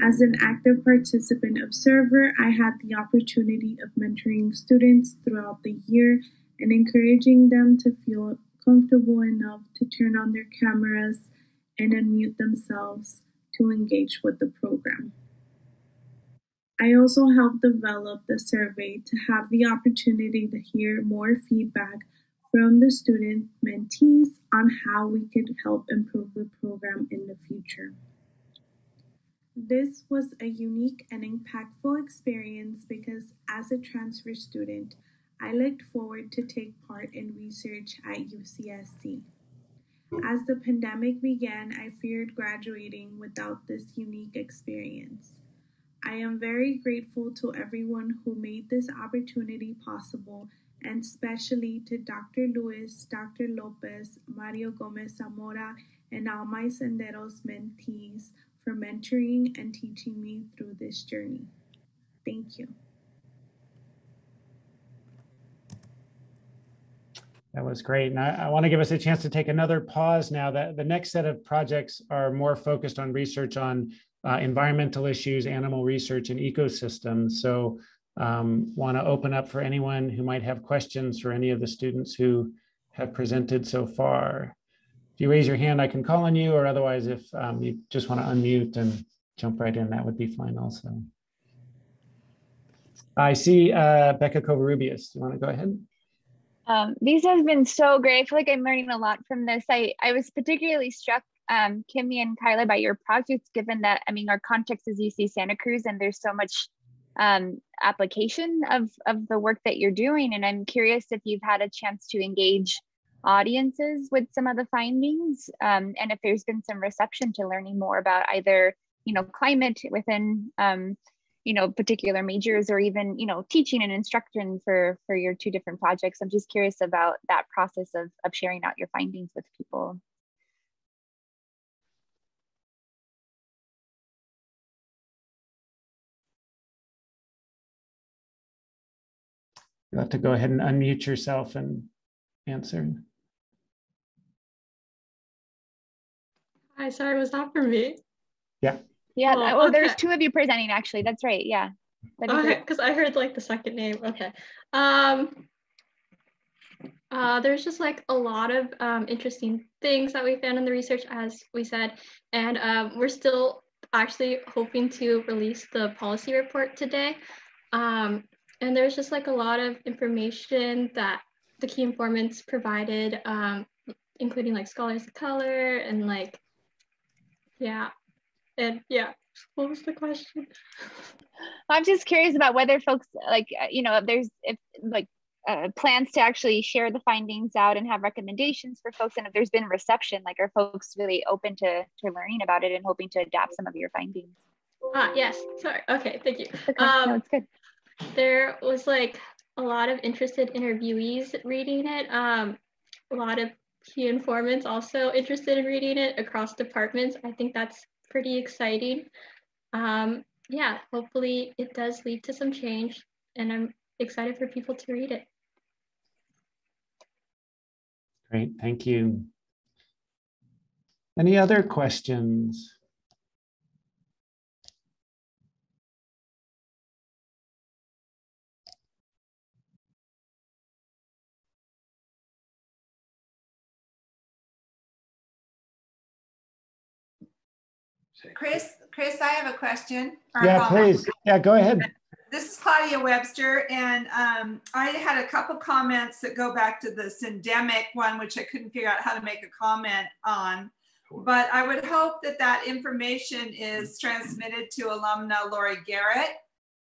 As an active participant observer, I had the opportunity of mentoring students throughout the year and encouraging them to feel comfortable enough to turn on their cameras and unmute themselves to engage with the program. I also helped develop the survey to have the opportunity to hear more feedback from the student mentees on how we could help improve the program in the future. This was a unique and impactful experience because as a transfer student, I looked forward to take part in research at UCSC. As the pandemic began, I feared graduating without this unique experience. I am very grateful to everyone who made this opportunity possible and especially to Dr. Lewis, Dr. Lopez, Mario Gomez Zamora, and all my Senderos mentees for mentoring and teaching me through this journey. Thank you. That was great. And I, I, want to give us a chance to take another pause now that the next set of projects are more focused on research on uh, environmental issues, animal research, and ecosystems. So um, want to open up for anyone who might have questions for any of the students who have presented so far. If you raise your hand, I can call on you, or otherwise, if um, you just want to unmute and jump right in, that would be fine also. I see uh, Becca Covarrubias. Do you want to go ahead? Um, this has been so great. I feel like I'm learning a lot from this. I, I was particularly struck, um, Kimmy and Kyla, by your projects, given that, I mean, our context is UC Santa Cruz and there's so much um, application of, of the work that you're doing. And I'm curious if you've had a chance to engage audiences with some of the findings um, and if there's been some reception to learning more about either, you know, climate within, um, you know, particular majors or even, you know, teaching and instruction for, for your two different projects. I'm just curious about that process of, of sharing out your findings with people. You have to go ahead and unmute yourself and answer. Hi, sorry, was that for me? Yeah. Yeah, Oh, well, there's two of you presenting actually. That's right. Yeah. Okay, because I heard like the second name. Okay. Um, uh, there's just like a lot of um, interesting things that we found in the research, as we said, and um, we're still actually hoping to release the policy report today. Um, and there's just like a lot of information that the key informants provided, um, including like scholars of color and like, yeah, and yeah. What was the question? I'm just curious about whether folks like uh, you know if there's if like uh, plans to actually share the findings out and have recommendations for folks, and if there's been reception, like are folks really open to to learning about it and hoping to adapt some of your findings? Ah, yes. Sorry. Okay. Thank you. Okay, no, Um, it's good. there was like a lot of interested interviewees reading it. Um, a lot of key informants also interested in reading it across departments. I think that's pretty exciting. Um, yeah, hopefully it does lead to some change, and I'm excited for people to read it. Great, thank you. Any other questions? Chris, Chris, I have a question. Yeah, please. Yeah, go ahead. This is Claudia Webster, and um, I had a couple comments that go back to the syndemic one, which I couldn't figure out how to make a comment on. But I would hope that that information is transmitted to alumna Laurie Garrett,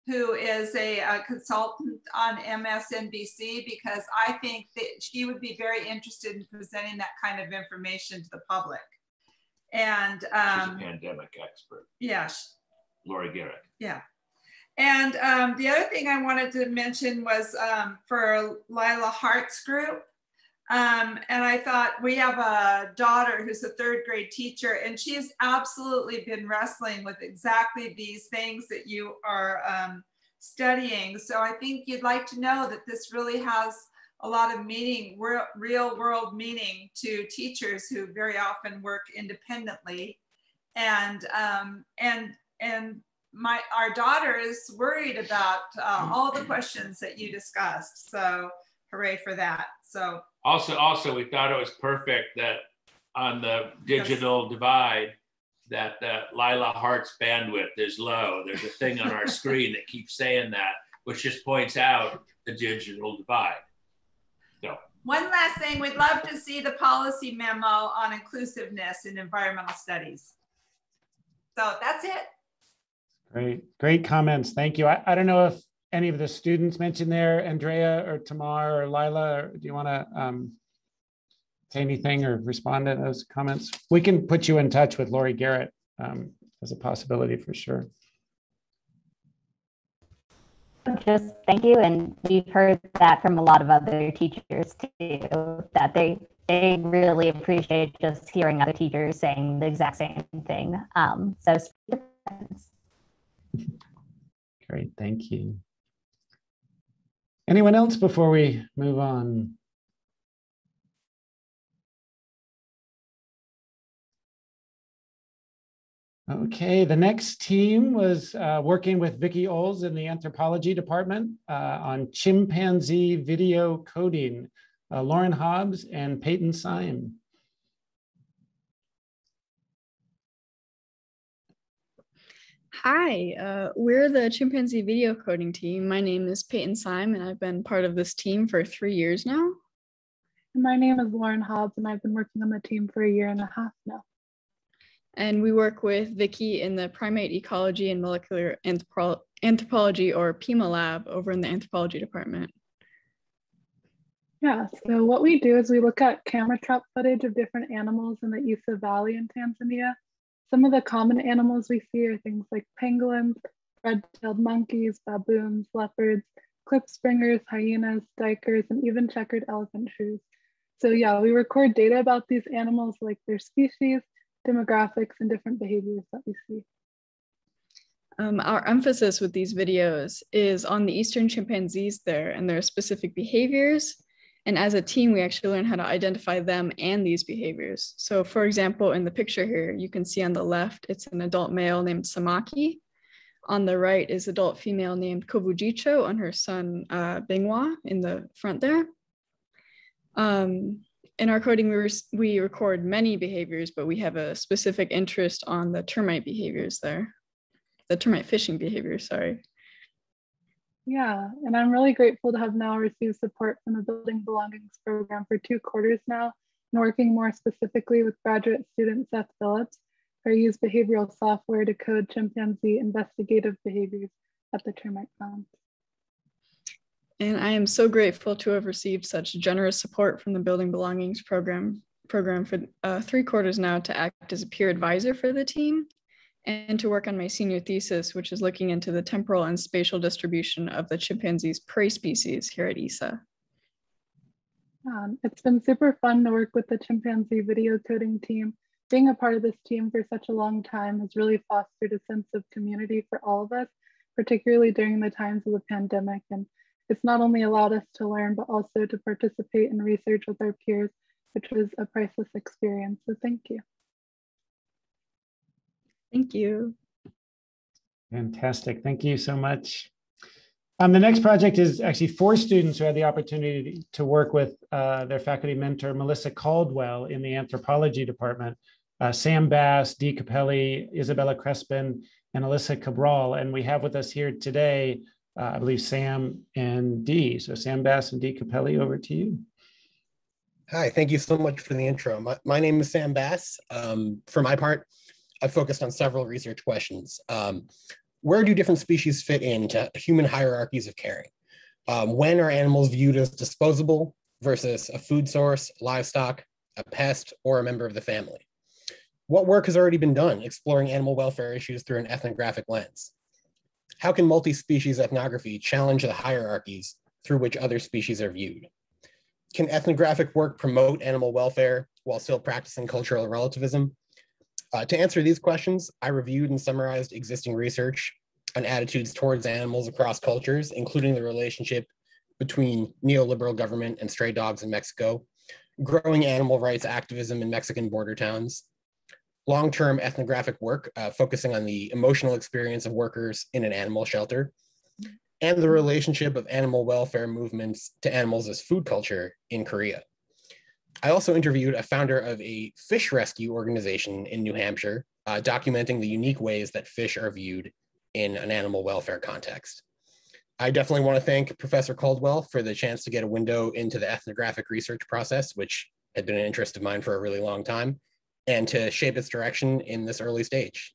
who is a, a consultant on MSNBC, because I think that she would be very interested in presenting that kind of information to the public. And She's um, a pandemic expert, yeah, Laurie Garrett. yeah. And um, the other thing I wanted to mention was um, for Lila Hart's group. Um, and I thought we have a daughter who's a third grade teacher, and she's absolutely been wrestling with exactly these things that you are um, studying. So I think you'd like to know that this really has a lot of meaning, real, real world meaning to teachers who very often work independently. And um, and and my our daughter is worried about uh, all the questions that you discussed. So hooray for that. So Also, also, we thought it was perfect that on the digital divide, that uh, Lila Hart's bandwidth is low. There's a thing on our screen that keeps saying that, which just points out the digital divide. One last thing, we'd love to see the policy memo on inclusiveness in environmental studies. So that's it. Great, great comments. Thank you. I, I don't know if any of the students mentioned there, Andrea or Tamar or Lila, or do you want to um, say anything or respond to those comments? We can put you in touch with Laurie Garrett um, as a possibility for sure. Just thank you. And we've heard that from a lot of other teachers too, that they they really appreciate just hearing other teachers saying the exact same thing. Um, so Great, thank you. Anyone else before we move on? Okay, the next team was uh, working with Vicki Oelze in the anthropology department uh, on chimpanzee video coding. Uh, Lauren Hobbs and Peyton Syme. Hi, uh, we're the chimpanzee video coding team. My name is Peyton Syme, and I've been part of this team for three years now. My name is Lauren Hobbs, and I've been working on the team for a year and a half now. And we work with Vicky in the primate ecology and molecular anthropo- anthropology, or PEMA lab, over in the anthropology department. Yeah, so what we do is we look at camera trap footage of different animals in the Issa Valley in Tanzania. Some of the common animals we see are things like pangolins, red-tailed monkeys, baboons, leopards, klipspringers, hyenas, duikers, and even checkered elephant shrews. So yeah, we record data about these animals like their species, demographics, and different behaviors that we see. Um, our emphasis with these videos is on the eastern chimpanzees there and their specific behaviors And as a team, we actually learn how to identify them and these behaviors. So for example, in the picture here, you can see on the left, it's an adult male named Samaki. On the right is adult female named Kovujicho on her son uh, Binghua in the front there. Um, in our coding, we, we record many behaviors, but we have a specific interest on the termite behaviors there, the termite fishing behavior, sorry. Yeah, and I'm really grateful to have now received support from the Building Belongings program for two quarters now, and working more specifically with graduate student Seth Phillips, who use behavioral software to code chimpanzee investigative behaviors at the termite farm. And I am so grateful to have received such generous support from the Building Belongings program program for uh, three quarters now to act as a peer advisor for the team and to work on my senior thesis, which is looking into the temporal and spatial distribution of the chimpanzee's prey species here at Issa. Um, it's been super fun to work with the chimpanzee video coding team. Being a part of this team for such a long time has really fostered a sense of community for all of us, particularly during the times of the pandemic. And it's not only allowed us to learn, but also to participate in research with our peers, which was a priceless experience. So thank you. Thank you. Fantastic. Thank you so much. Um, the next project is actually four students who had the opportunity to work with uh, their faculty mentor, Melissa Caldwell, in the anthropology department. Uh, Sam Bass, Dee Capelli, Isabella Crespin, and Alyssa Cabral. And we have with us here today, uh, I believe, Sam and Dee. So Sam Bass and Dee Capelli, over to you. Hi, thank you so much for the intro. My, my name is Sam Bass. Um, for my part, I've focused on several research questions. Um, where do different species fit into human hierarchies of caring? Um, when are animals viewed as disposable versus a food source, livestock, a pest, or a member of the family? What work has already been done exploring animal welfare issues through an ethnographic lens? How can multi-species ethnography challenge the hierarchies through which other species are viewed? Can ethnographic work promote animal welfare while still practicing cultural relativism? Uh, to answer these questions, I reviewed and summarized existing research on attitudes towards animals across cultures, including the relationship between neoliberal government and stray dogs in Mexico, growing animal rights activism in Mexican border towns, long-term ethnographic work uh, focusing on the emotional experience of workers in an animal shelter, and the relationship of animal welfare movements to animals as food culture in Korea. I also interviewed a founder of a fish rescue organization in New Hampshire, uh, documenting the unique ways that fish are viewed in an animal welfare context. I definitely want to thank Professor Caldwell for the chance to get a window into the ethnographic research process, which had been an interest of mine for a really long time, and to shape its direction in this early stage.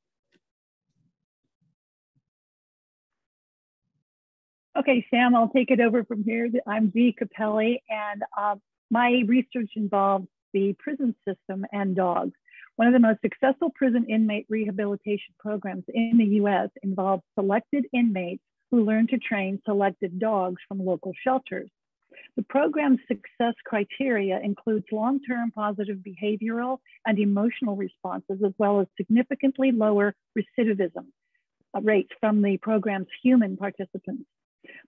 Okay, Sam, I'll take it over from here. I'm Dee Capelli, and uh, my research involves the prison system and dogs. One of the most successful prison inmate rehabilitation programs in the US involves selected inmates who learn to train selected dogs from local shelters. The program's success criteria includes long-term positive behavioral and emotional responses, as well as significantly lower recidivism rates from the program's human participants.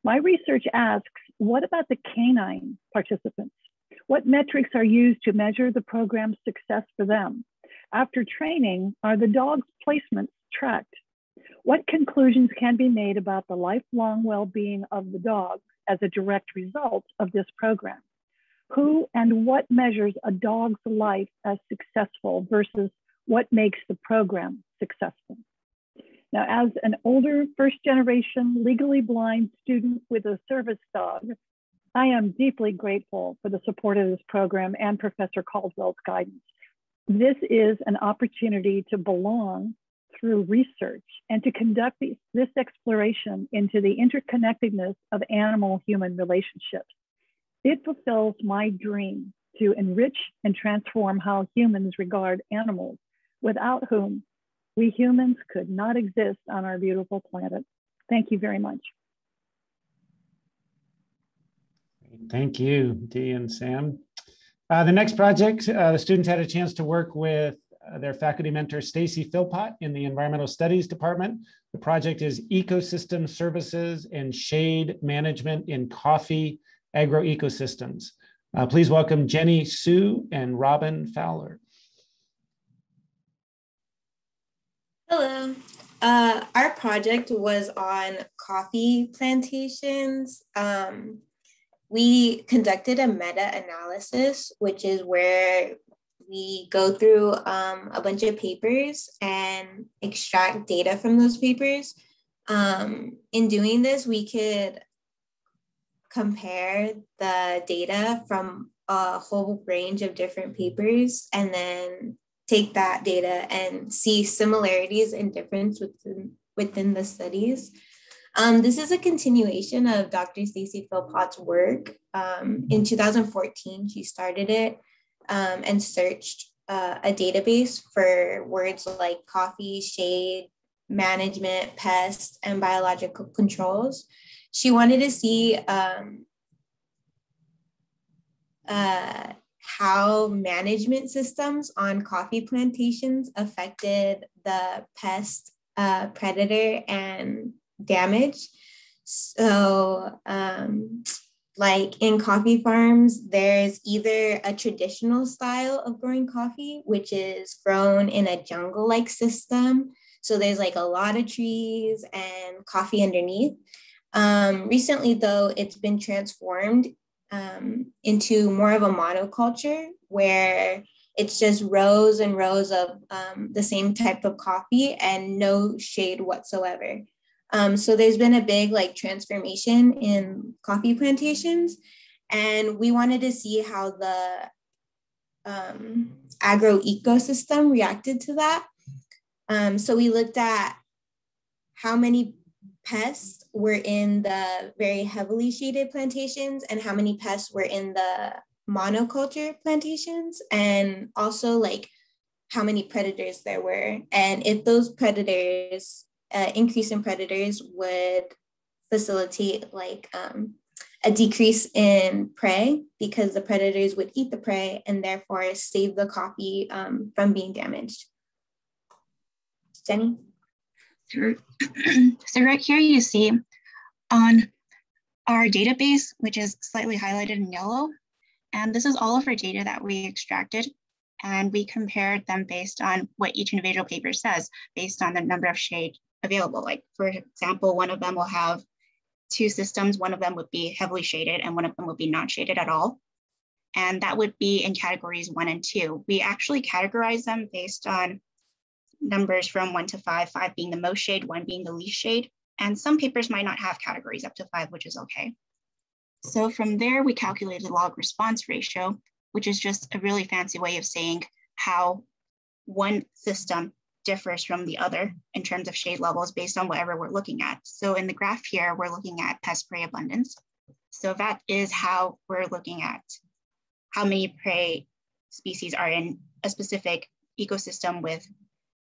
My research asks, what about the canine participants? What metrics are used to measure the program's success for them? After training, are the dog's placements tracked? What conclusions can be made about the lifelong well-being of the dog as a direct result of this program? Who and what measures a dog's life as successful versus what makes the program successful? Now, as an older first generation legally blind student with a service dog, I am deeply grateful for the support of this program and Professor Caldwell's guidance. This is an opportunity to belong through research and to conduct this exploration into the interconnectedness of animal-human relationships. It fulfills my dream to enrich and transform how humans regard animals, without whom we humans could not exist on our beautiful planet. Thank you very much. Thank you, Dee and Sam. Uh, the next project, uh, the students had a chance to work with their faculty mentor, Stacy Philpott in the Environmental Studies Department. The project is Ecosystem Services and Shade Management in Coffee Agroecosystems. Uh, please welcome Jenny Sue and Robin Fowler. Hello. Uh, our project was on coffee plantations. Um, we conducted a meta-analysis, which is where we go through um, a bunch of papers and extract data from those papers. Um, in doing this, we could compare the data from a whole range of different papers and then take that data and see similarities and difference within, within the studies. Um, this is a continuation of Dr. Stacy Philpott's work. Um, in 2014, she started it um, and searched uh, a database for words like coffee, shade, management, pest, and biological controls. She wanted to see um, uh, how management systems on coffee plantations affected the pest, uh, predator, and damage. So, um, like in coffee farms, there's either a traditional style of growing coffee, which is grown in a jungle like system. So there's like a lot of trees and coffee underneath. Um, recently, though, it's been transformed um, into more of a monoculture where it's just rows and rows of um, the same type of coffee and no shade whatsoever. Um, so there's been a big like transformation in coffee plantations, and we wanted to see how the um, agro ecosystem reacted to that. Um, so we looked at how many pests were in the very heavily shaded plantations and how many pests were in the monoculture plantations, and also like how many predators there were, and if those predators uh, increase in predators would facilitate like um, a decrease in prey because the predators would eat the prey and therefore save the coffee um, from being damaged. Jenny? So, so right here you see on our database, which is slightly highlighted in yellow, and this is all of our data that we extracted and we compared them based on what each individual paper says, based on the number of shade available. Like for example, one of them will have two systems. One of them would be heavily shaded and one of them would be not shaded at all. And that would be in categories one and two. We actually categorize them based on numbers from one to five, five being the most shade, one being the least shade. And some papers might not have categories up to five, which is okay. So from there, we calculated the log response ratio, which is just a really fancy way of saying how one system differs from the other in terms of shade levels based on whatever we're looking at. So in the graph here, we're looking at pest prey abundance. So that is how we're looking at how many prey species are in a specific ecosystem with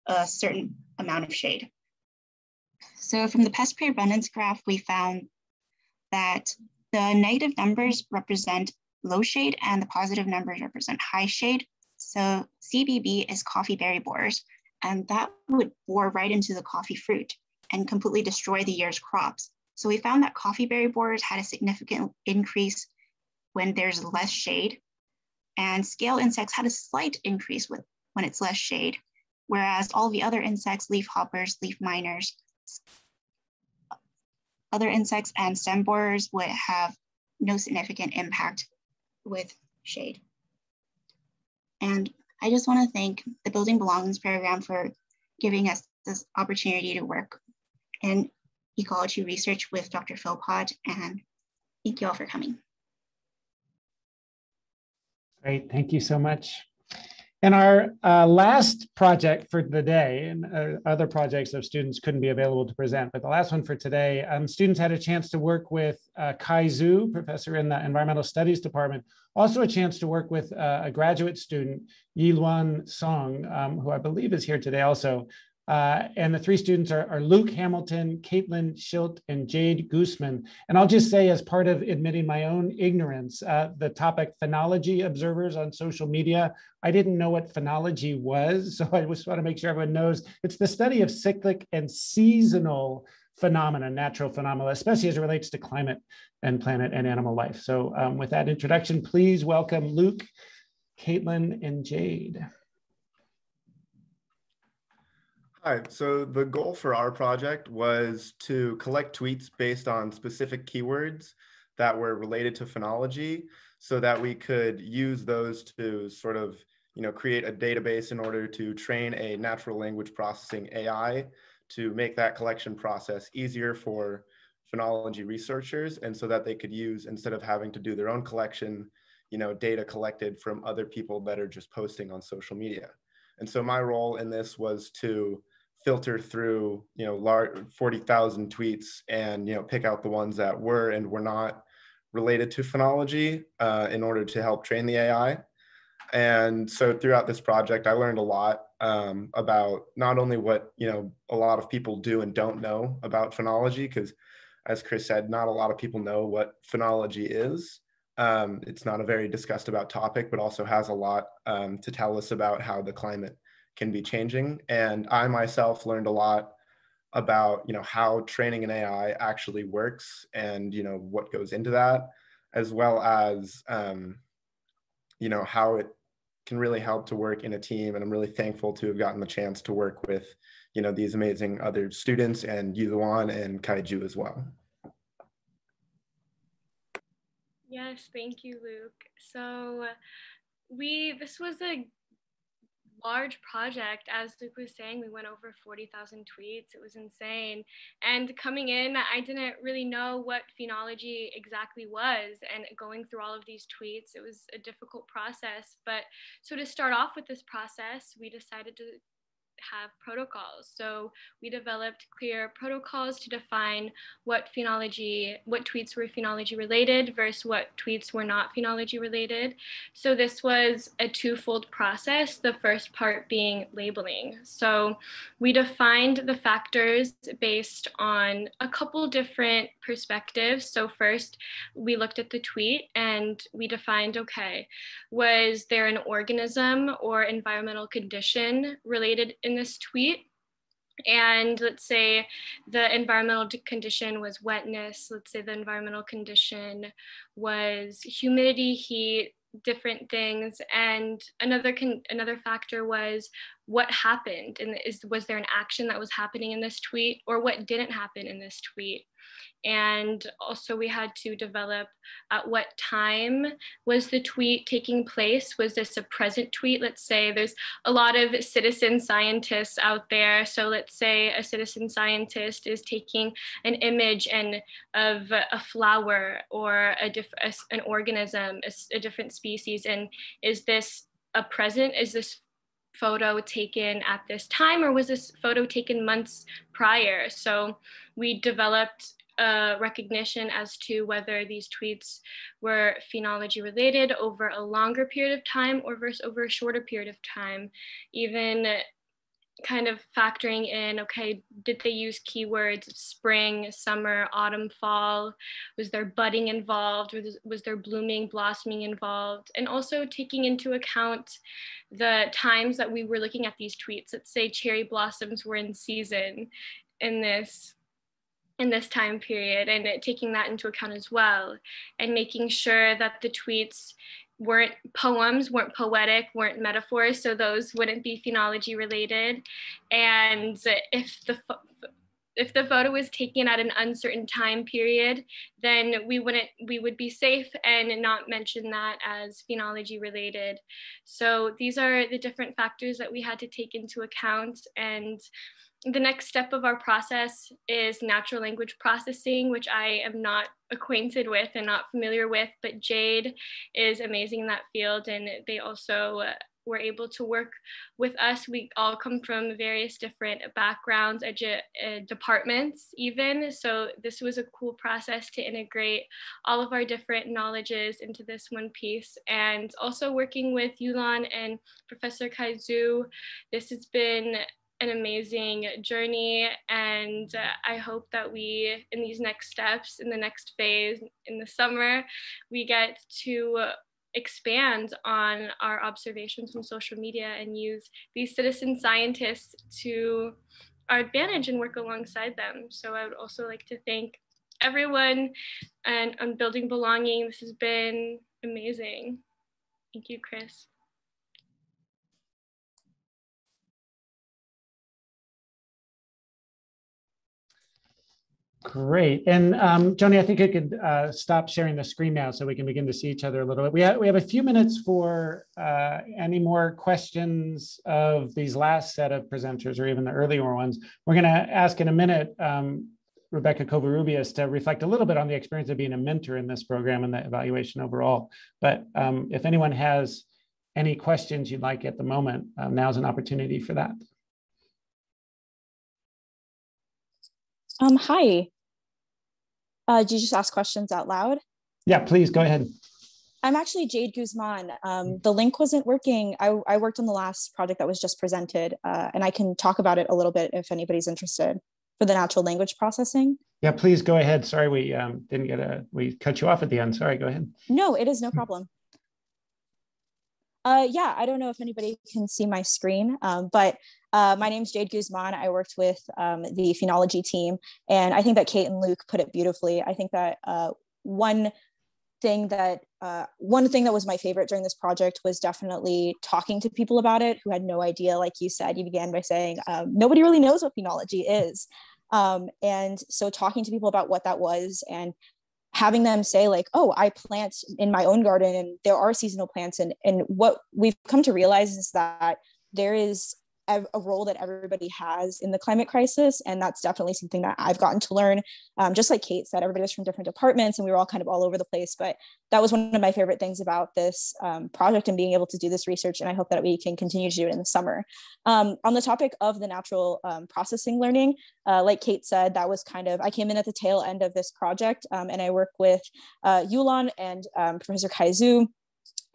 a certain amount of shade. So from the pest prey abundance graph, we found that the negative numbers represent low shade and the positive numbers represent high shade. So CBB is coffee berry borers, and that would bore right into the coffee fruit and completely destroy the year's crops. So we found that coffee berry borers had a significant increase when there's less shade, and scale insects had a slight increase with when it's less shade, whereas all the other insects, leaf hoppers, leaf miners, other insects and stem borers would have no significant impact with shade. And I just want to thank the Building Belongings program for giving us this opportunity to work in ecology research with Dr. Philpott, and thank you all for coming. Great, thank you so much. And our uh, last project for the day, and uh, other projects of students couldn't be available to present, but the last one for today, um, students had a chance to work with uh, Kai Zhu, professor in the Environmental Studies Department, also a chance to work with uh, a graduate student, Yiluan Song, um, who I believe is here today also, uh, and the three students are, are, Luke Hamilton, Caitlin Schilt, and Jade Gooseman. And I'll just say, as part of admitting my own ignorance, uh, the topic phenology observers on social media, I didn't know what phenology was. So I just want to make sure everyone knows it's the study of cyclic and seasonal phenomena, natural phenomena, especially as it relates to climate and planet and animal life. So um, with that introduction, please welcome Luke, Caitlin, and Jade. Hi, so the goal for our project was to collect tweets based on specific keywords that were related to phenology so that we could use those to sort of you know, create a database in order to train a natural language processing AI to make that collection process easier for phenology researchers and so that they could use instead of having to do their own collection you know data collected from other people that are just posting on social media. And so my role in this was to filter through you know large 40,000 tweets and you know pick out the ones that were and were not related to phenology uh, in order to help train the AI and so throughout this project i learned a lot um, about not only what you know a lot of people do and don't know about phenology because as chris said not a lot of people know what phenology is. Um, it's not a very discussed about topic but also has a lot um, to tell us about how the climate can be changing. And i myself learned a lot about you know how training an ai actually works and you know what goes into that as well as um, you know how it can really help to work in a team. And i'm really thankful to have gotten the chance to work with you know these amazing other students and Yiluan and Kai Zhu as well. Yes thank you luke. So we this was a large project. As Luke was saying, we went over 40,000 tweets. It was insane. And coming in, I didn't really know what phenology exactly was. And going through all of these tweets, it was a difficult process. But so to start off with this process, we decided to have protocols. So we developed clear protocols to define what phenology, what tweets were phenology related versus what tweets were not phenology related. So this was a twofold process. The first part being labeling. So we defined the factors based on a couple different perspectives. So first we looked at the tweet and we defined, okay, was there an organism or environmental condition related in this tweet. And let's say the environmental condition was wetness. Let's say the environmental condition was humidity heat different things. And another another factor was what happened and is was there an action that was happening in this tweet or what didn't happen in this tweet? And also we had to develop at what time was the tweet taking place? Was this a present tweet? Let's say there's a lot of citizen scientists out there. So let's say a citizen scientist is taking an image and of a flower or a diff- an organism a, a different species. And is this a present? Is this photo taken at this time or was this photo taken months prior so we developed a recognition as to whether these tweets were phenology related over a longer period of time or versus over a shorter period of time. Even kind of factoring in okay did they use keywords spring summer autumn fall? Was there budding involved? Was, was there blooming blossoming involved? And also taking into account the times that we were looking at these tweets let's say cherry blossoms were in season in this in this time period and taking that into account as well and making sure that the tweets weren't poems weren't poetic weren't metaphors so those wouldn't be phenology related. And if the if the photo was taken at an uncertain time period then we wouldn't we would be safe and not mention that as phenology related. So these are the different factors that we had to take into account and the next step of our process is natural language processing, which I am not acquainted with and not familiar with, but Jade is amazing in that field. And they also were able to work with us. We all come from various different backgrounds, edu- uh, departments, even. So this was a cool process to integrate all of our different knowledges into this one piece. And also working with Yiluan and Professor Kai Zhu, this has been an amazing journey and uh, i hope that we in these next steps in the next phase in the summer we get to expand on our observations from social media and use these citizen scientists to our advantage and work alongside them. So I would also like to thank everyone and on building belonging. This has been amazing. Thank you, Chris. Great. And um, Joni, I think I could uh, stop sharing the screen now so we can begin to see each other a little bit. We have, we have a few minutes for uh, any more questions of these last set of presenters or even the earlier ones. We're going to ask in a minute um, Rebecca Covarrubias to reflect a little bit on the experience of being a mentor in this program and the evaluation overall. But um, if anyone has any questions you'd like at the moment, um, now's an opportunity for that. Um, hi, uh, do you just ask questions out loud? Yeah, please go ahead. I'm actually Jade Guzman. Um, the link wasn't working. I, I, worked on the last project that was just presented, uh, and I can talk about it a little bit if anybody's interested for the natural language processing. Yeah, please go ahead. Sorry, we um, didn't get a, we cut you off at the end. Sorry, go ahead. No, it is no problem. Uh, yeah, I don't know if anybody can see my screen, um, but uh, my name is Jade Guzman. I worked with um, the phenology team, and I think that Kate and Luke put it beautifully. I think that uh, one thing that uh, one thing that was my favorite during this project was definitely talking to people about it who had no idea. Like you said, you began by saying um, nobody really knows what phenology is, um, and so talking to people about what that was and having them say like oh i plant in my own garden and there are seasonal plants. And and what we've come to realize is that there is a role that everybody has in the climate crisis. And that's definitely something that I've gotten to learn. Um, just like Kate said, everybody was from different departments and we were all kind of all over the place. But that was one of my favorite things about this um, project and being able to do this research. And I hope that we can continue to do it in the summer. Um, on the topic of the natural um, processing learning, uh, like Kate said, that was kind of, I came in at the tail end of this project um, and I work with uh, Yiluan and um, Professor Kai Zhu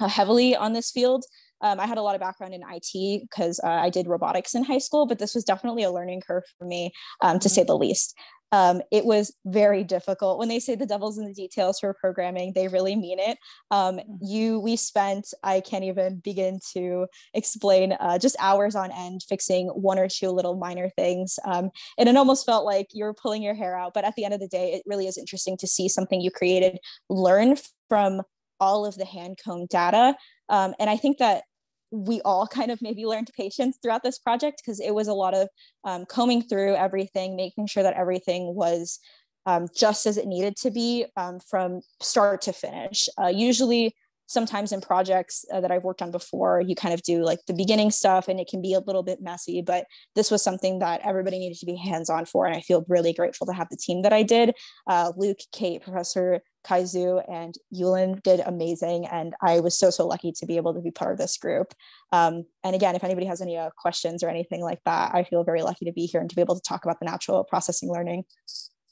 uh, heavily on this field. Um, I had a lot of background in IT because uh, I did robotics in high school, but this was definitely a learning curve for me, um, to say the least. Um, it was very difficult. When they say the devil's in the details for programming, they really mean it. Um, you, we spent, I can't even begin to explain, uh, just hours on end fixing one or two little minor things. Um, and it almost felt like you were pulling your hair out. But at the end of the day, it really is interesting to see something you created learn from all of the hand combed data. Um, and I think that we all kind of maybe learned patience throughout this project because it was a lot of um, combing through everything, making sure that everything was um, just as it needed to be um, from start to finish. Uh, usually, sometimes in projects uh, that I've worked on before, you kind of do like the beginning stuff and it can be a little bit messy, but this was something that everybody needed to be hands on for. And I feel really grateful to have the team that I did. Uh, Luke, Kate, Professor Kai Zhu, and Yiluan did amazing. And I was so, so lucky to be able to be part of this group. Um, and again, if anybody has any uh, questions or anything like that, I feel very lucky to be here and to be able to talk about the natural processing learning.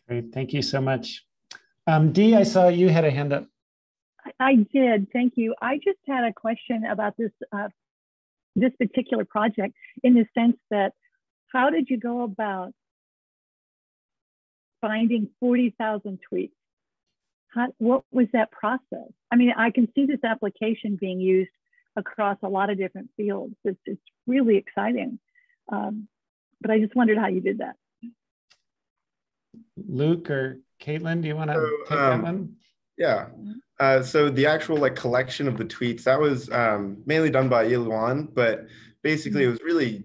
Great. Thank you so much. Um, Dee, I saw you had a hand up. I did. Thank you. I just had a question about this uh, this particular project in the sense that how did you go about finding 40,000 tweets? How, what was that process? I mean, I can see this application being used across a lot of different fields. It's, it's really exciting. Um, but I just wondered how you did that. Luke or Caitlin, do you want to so, take um, that one? Yeah. Uh, so the actual like collection of the tweets that was um, mainly done by Yiluan, but basically it was really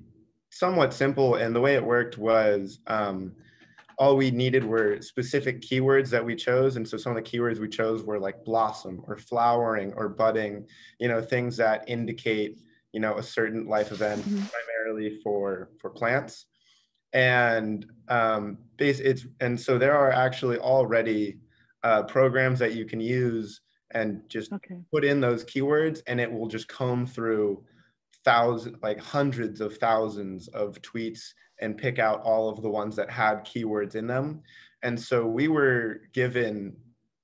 somewhat simple. And the way it worked was um, all we needed were specific keywords that we chose. And so some of the keywords we chose were like blossom or flowering or budding, you know, things that indicate, you know, a certain life event mm-hmm. primarily for for plants. And um, base it's and so there are actually already uh, programs that you can use and just okay. put in those keywords and it will just comb through thousands like hundreds of thousands of tweets and pick out all of the ones that had keywords in them. And so we were given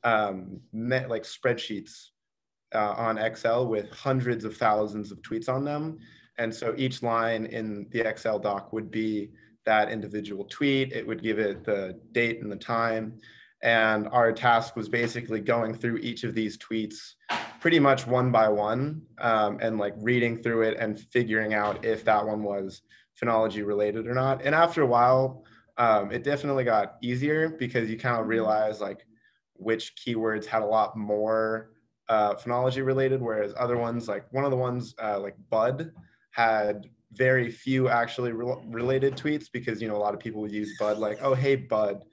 um, met, like spreadsheets uh, on excel with hundreds of thousands of tweets on them. And so each line in the excel doc would be that individual tweet. It would give it the date and the time and our task was basically going through each of these tweets pretty much one by one um, and like reading through it and figuring out if that one was phenology related or not. And after a while, um, it definitely got easier because you kind of realize like which keywords had a lot more uh, phenology related, whereas other ones, like one of the ones uh, like Bud, had very few actually re- related tweets because you know a lot of people would use Bud like, oh hey Bud,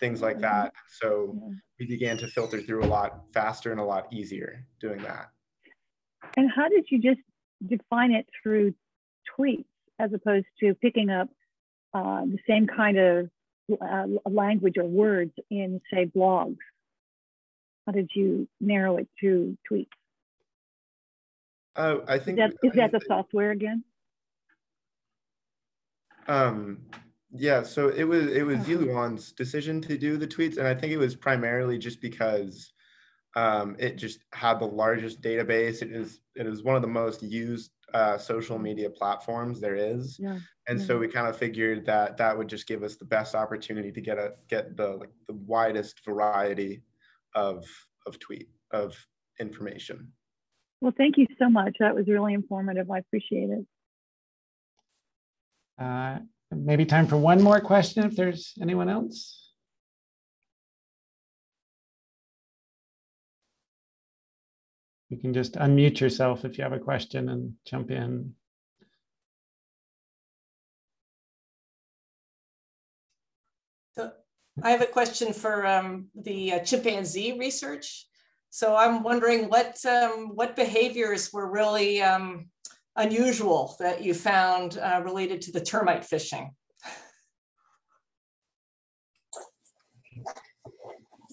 things like that. So we began to filter through a lot faster and a lot easier doing that. And how did you just define it through tweets as opposed to picking up uh, the same kind of uh, language or words in, say, blogs? How did you narrow it to tweets? Uh, I think is that, is that the software again? Um, yeah, so it was it was Yiluan's decision to do the tweets, and I think it was primarily just because um, it just had the largest database. It is it is one of the most used uh, social media platforms there is, yeah. and yeah. so we kind of figured that that would just give us the best opportunity to get a get the like the widest variety of of tweet of information. Well, thank you so much. That was really informative. I appreciate it. Uh, maybe time for one more question if there's anyone else. You can just unmute yourself if you have a question and jump in. So I have a question for um, the uh, chimpanzee research. So I'm wondering what um, what behaviors were really um, unusual that you found uh, related to the termite fishing?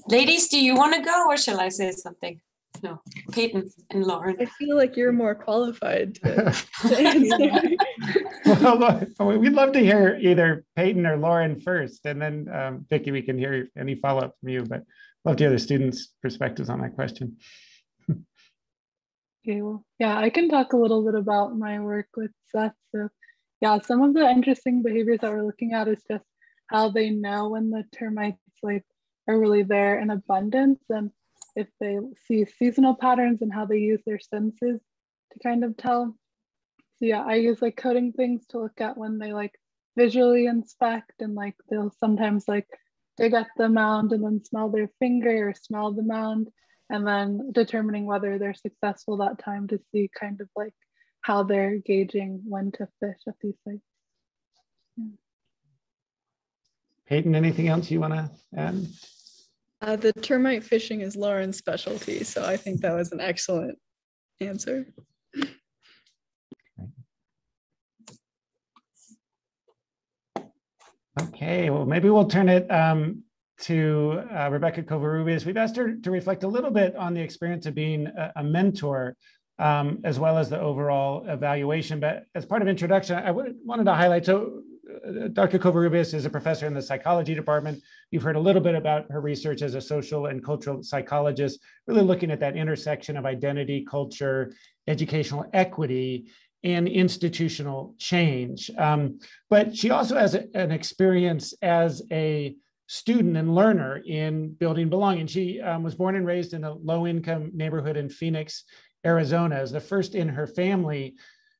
Ladies, do you want to go or shall I say something? No, Peyton and Lauren. I feel like you're more qualified to, to answer. well, we'd love to hear either Peyton or Lauren first, and then um, Vicki, we can hear any follow up from you. But love to hear the students' perspectives on that question. Okay, well, yeah, I can talk a little bit about my work with Seth. So, yeah, some of the interesting behaviors that we're looking at is just how they know when the termites like are really there in abundance and if they see seasonal patterns and how they use their senses to kind of tell. So yeah, I use like coding things to look at when they like visually inspect and like they'll sometimes like dig at the mound and then smell their finger or smell the mound and then determining whether they're successful that time to see kind of like how they're gauging when to fish at these sites. Yeah. Peyton, anything else you want to add? Uh, the termite fishing is Lauren's specialty, so I think that was an excellent answer. Okay, well, maybe we'll turn it um, to uh, Rebecca Covarrubias. We've asked her to reflect a little bit on the experience of being a, a mentor, um, as well as the overall evaluation. But as part of introduction, I wanted to highlight, so uh, Dr. Covarrubias is a professor in the psychology department. You've heard a little bit about her research as a social and cultural psychologist, really looking at that intersection of identity, culture, educational equity, and institutional change. Um, but she also has a, an experience as a student and learner in building belonging. She um, was born and raised in a low income neighborhood in Phoenix, Arizona, as the first in her family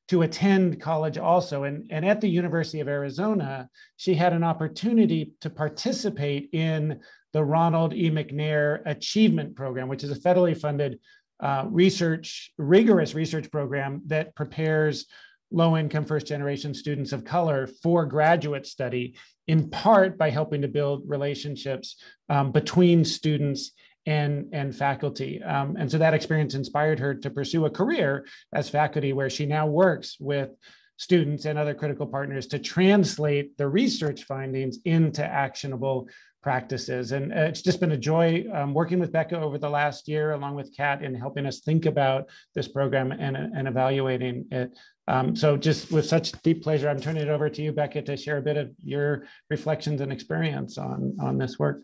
to attend college also. And, and at the University of Arizona, she had an opportunity to participate in the Ronald E. McNair Achievement Program, which is a federally funded uh, research, rigorous research program that prepares low income first generation students of color for graduate study, in part by helping to build relationships um, between students and, and faculty. Um, and so that experience inspired her to pursue a career as faculty, where she now works with students and other critical partners to translate the research findings into actionable practices. And uh, it's just been a joy um, working with Becca over the last year, along with Kat, in helping us think about this program and, and evaluating it. Um, so just with such deep pleasure, I'm turning it over to you, Becca, to share a bit of your reflections and experience on, on this work.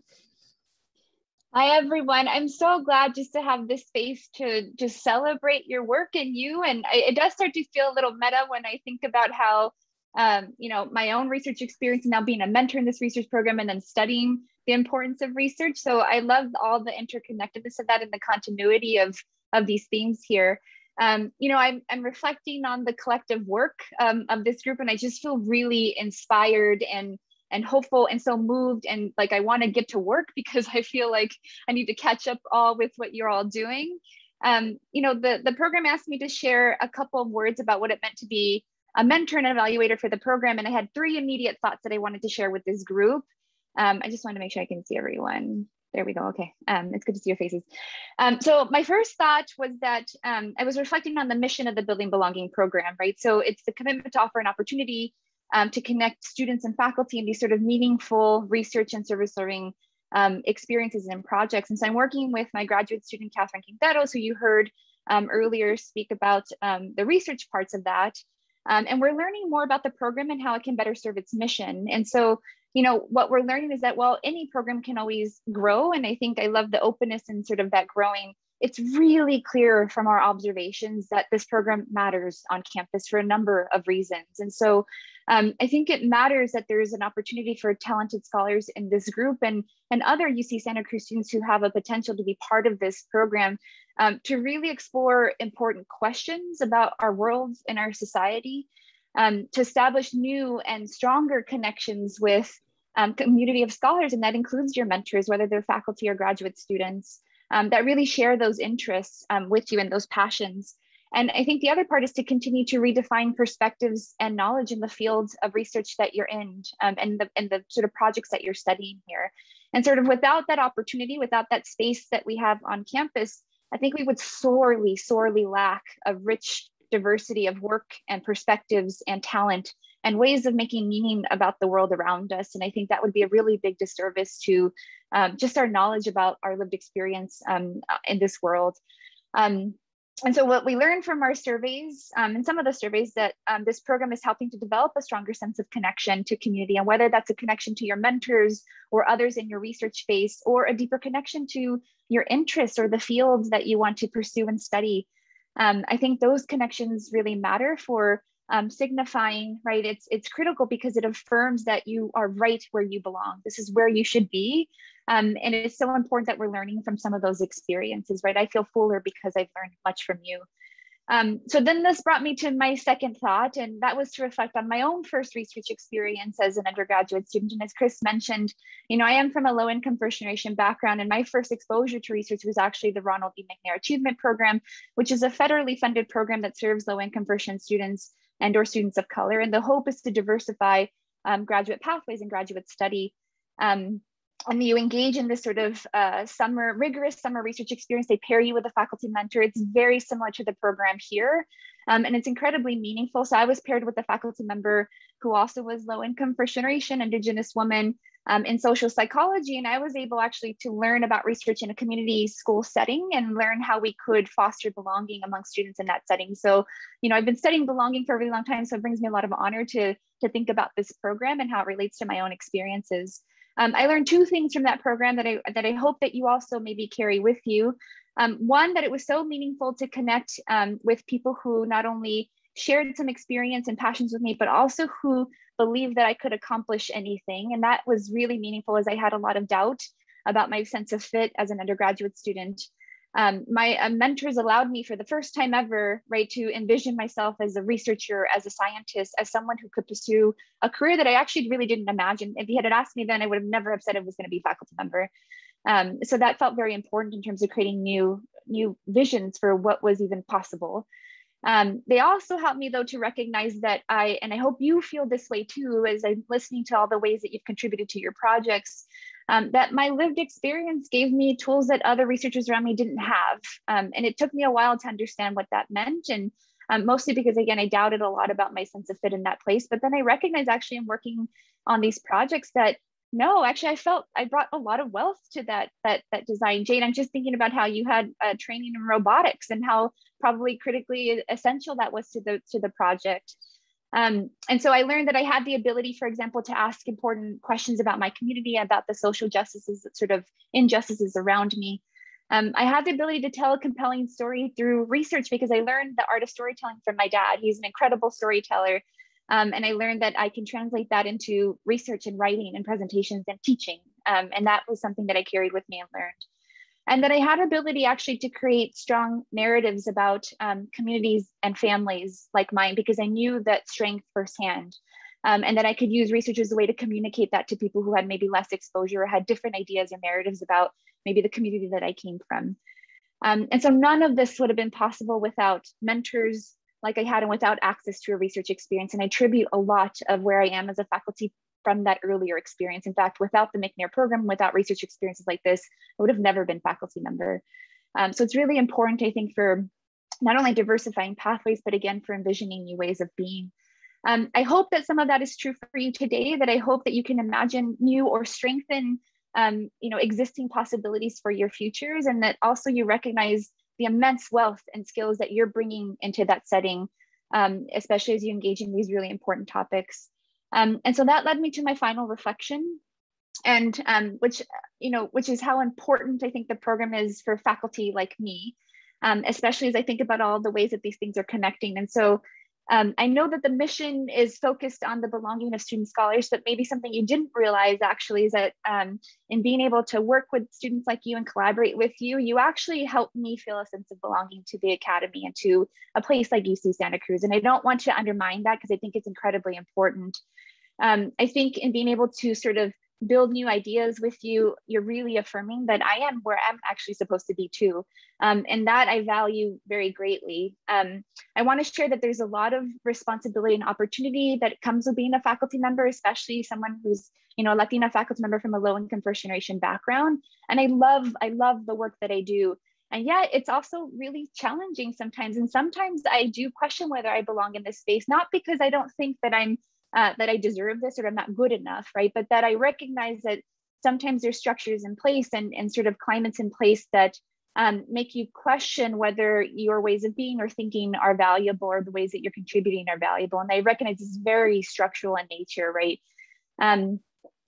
Hi, everyone. I'm so glad just to have this space to just celebrate your work and you. And it does start to feel a little meta when I think about how, um, you know, my own research experience and now being a mentor in this research program and then studying the importance of research. So I love all the interconnectedness of that and the continuity of, of these themes here. um, you know, I'm, I'm reflecting on the collective work um, of this group and I just feel really inspired and and hopeful and so moved and like I want to get to work because I feel like I need to catch up all with what you're all doing. Um, you know, the, the program asked me to share a couple of words about what it meant to be a mentor and evaluator for the program. And I had three immediate thoughts that I wanted to share with this group. Um, I just want to make sure I can see everyone. There we go. Okay. Um, it's good to see your faces. Um, so my first thought was that um, I was reflecting on the mission of the Building Belonging program, right? So it's the commitment to offer an opportunity um, to connect students and faculty in these sort of meaningful research and service learning um, experiences and projects. And so I'm working with my graduate student, Catherine Quinteros, who you heard um, earlier speak about um, the research parts of that. Um, and we're learning more about the program and how it can better serve its mission. And so, you know, what we're learning is that, well, any program can always grow. And I think I love the openness and sort of that growing it's really clear from our observations that this program matters on campus for a number of reasons. And so um, I think it matters that there is an opportunity for talented scholars in this group and, and other UC Santa Cruz students who have a potential to be part of this program um, to really explore important questions about our world and our society, um, to establish new and stronger connections with um, community of scholars, and that includes your mentors, whether they're faculty or graduate students um, that really share those interests um, with you and those passions. And I think the other part is to continue to redefine perspectives and knowledge in the fields of research that you're in um, and, the, and the sort of projects that you're studying here. And sort of without that opportunity, without that space that we have on campus, I think we would sorely, sorely lack a rich diversity of work and perspectives and talent and ways of making meaning about the world around us. And I think that would be a really big disservice to um, just our knowledge about our lived experience um, in this world. Um, and so what we learned from our surveys um, and some of the surveys that um, this program is helping to develop a stronger sense of connection to community and whether that's a connection to your mentors or others in your research space or a deeper connection to your interests or the fields that you want to pursue and study. Um, I think those connections really matter for um, signifying, right? It's it's critical because it affirms that you are right where you belong. This is where you should be. Um, and it's so important that we're learning from some of those experiences, right? I feel fuller because I've learned much from you. Um, so then this brought me to my second thought, and that was to reflect on my own first research experience as an undergraduate student. And as Chris mentioned, you know, I am from a low income first generation background, and my first exposure to research was actually the Ronald E. McNair Achievement Program, which is a federally funded program that serves low income first gen students and or students of color. And the hope is to diversify um, graduate pathways and graduate study. Um, and you engage in this sort of uh, summer, rigorous summer research experience. They pair you with a faculty mentor. It's very similar to the program here. Um, and it's incredibly meaningful. So I was paired with a faculty member who also was low income first generation Indigenous woman um, in social psychology. And I was able actually to learn about research in a community school setting and learn how we could foster belonging among students in that setting. So, you know, I've been studying belonging for a really long time. So it brings me a lot of honor to, to think about this program and how it relates to my own experiences. Um, I learned two things from that program that I, that I hope that you also maybe carry with you. Um, one, that it was so meaningful to connect um, with people who not only shared some experience and passions with me, but also who believed that I could accomplish anything. And that was really meaningful as I had a lot of doubt about my sense of fit as an undergraduate student. Um, my uh, mentors allowed me for the first time ever, right, to envision myself as a researcher, as a scientist, as someone who could pursue a career that I actually really didn't imagine. If you had asked me then, I would have never have said I was going to be a faculty member. Um, so that felt very important in terms of creating new new visions for what was even possible. Um, they also helped me though to recognize that I, and I hope you feel this way too, as I'm listening to all the ways that you've contributed to your projects, um, that my lived experience gave me tools that other researchers around me didn't have. Um, and it took me a while to understand what that meant. And um, mostly because again, I doubted a lot about my sense of fit in that place. But then I recognized actually in working on these projects that no, actually, I felt I brought a lot of wealth to that that that design. Jade, I'm just thinking about how you had uh, training in robotics and how probably critically essential that was to the to the project. Um, and so I learned that I had the ability, for example, to ask important questions about my community, about the social justices, sort of injustices around me. Um, I had the ability to tell a compelling story through research because I learned the art of storytelling from my dad. He's an incredible storyteller. Um, and I learned that I can translate that into research and writing and presentations and teaching. Um, and that was something that I carried with me and learned. And that I had ability actually to create strong narratives about um, communities and families like mine because I knew that strength firsthand. Um, and that I could use research as a way to communicate that to people who had maybe less exposure or had different ideas or narratives about maybe the community that I came from. Um, and so none of this would have been possible without mentors like I had and without access to a research experience. And I attribute a lot of where I am as a faculty from that earlier experience. In fact, without the McNair program, without research experiences like this, I would have never been faculty member. Um, so it's really important, I think, for not only diversifying pathways, but again, for envisioning new ways of being. Um, I hope that some of that is true for you today, that I hope that you can imagine new or strengthen um, you know, existing possibilities for your futures and that also you recognize the immense wealth and skills that you're bringing into that setting, um, especially as you engage in these really important topics. Um, and so that led me to my final reflection and um, which, you know, which is how important I think the program is for faculty like me, um, especially as I think about all the ways that these things are connecting. And so um, I know that the mission is focused on the belonging of student scholars, but maybe something you didn't realize actually is that um, in being able to work with students like you and collaborate with you, you actually help me feel a sense of belonging to the Academy and to a place like UC Santa Cruz. And I don't want to undermine that because I think it's incredibly important. Um, I think in being able to sort of build new ideas with you, you're really affirming that I am where I'm actually supposed to be too. Um, and that I value very greatly. Um, I want to share that there's a lot of responsibility and opportunity that comes with being a faculty member, especially someone who's you know a Latina faculty member from a low income first generation background. And I love, I love the work that I do. And yet it's also really challenging sometimes. And sometimes I do question whether I belong in this space, not because I don't think that I'm uh, that I deserve this or I'm not good enough, right? But that I recognize that sometimes there's structures in place and, and sort of climates in place that um, make you question whether your ways of being or thinking are valuable or the ways that you're contributing are valuable. And I recognize it's very structural in nature, right? Um,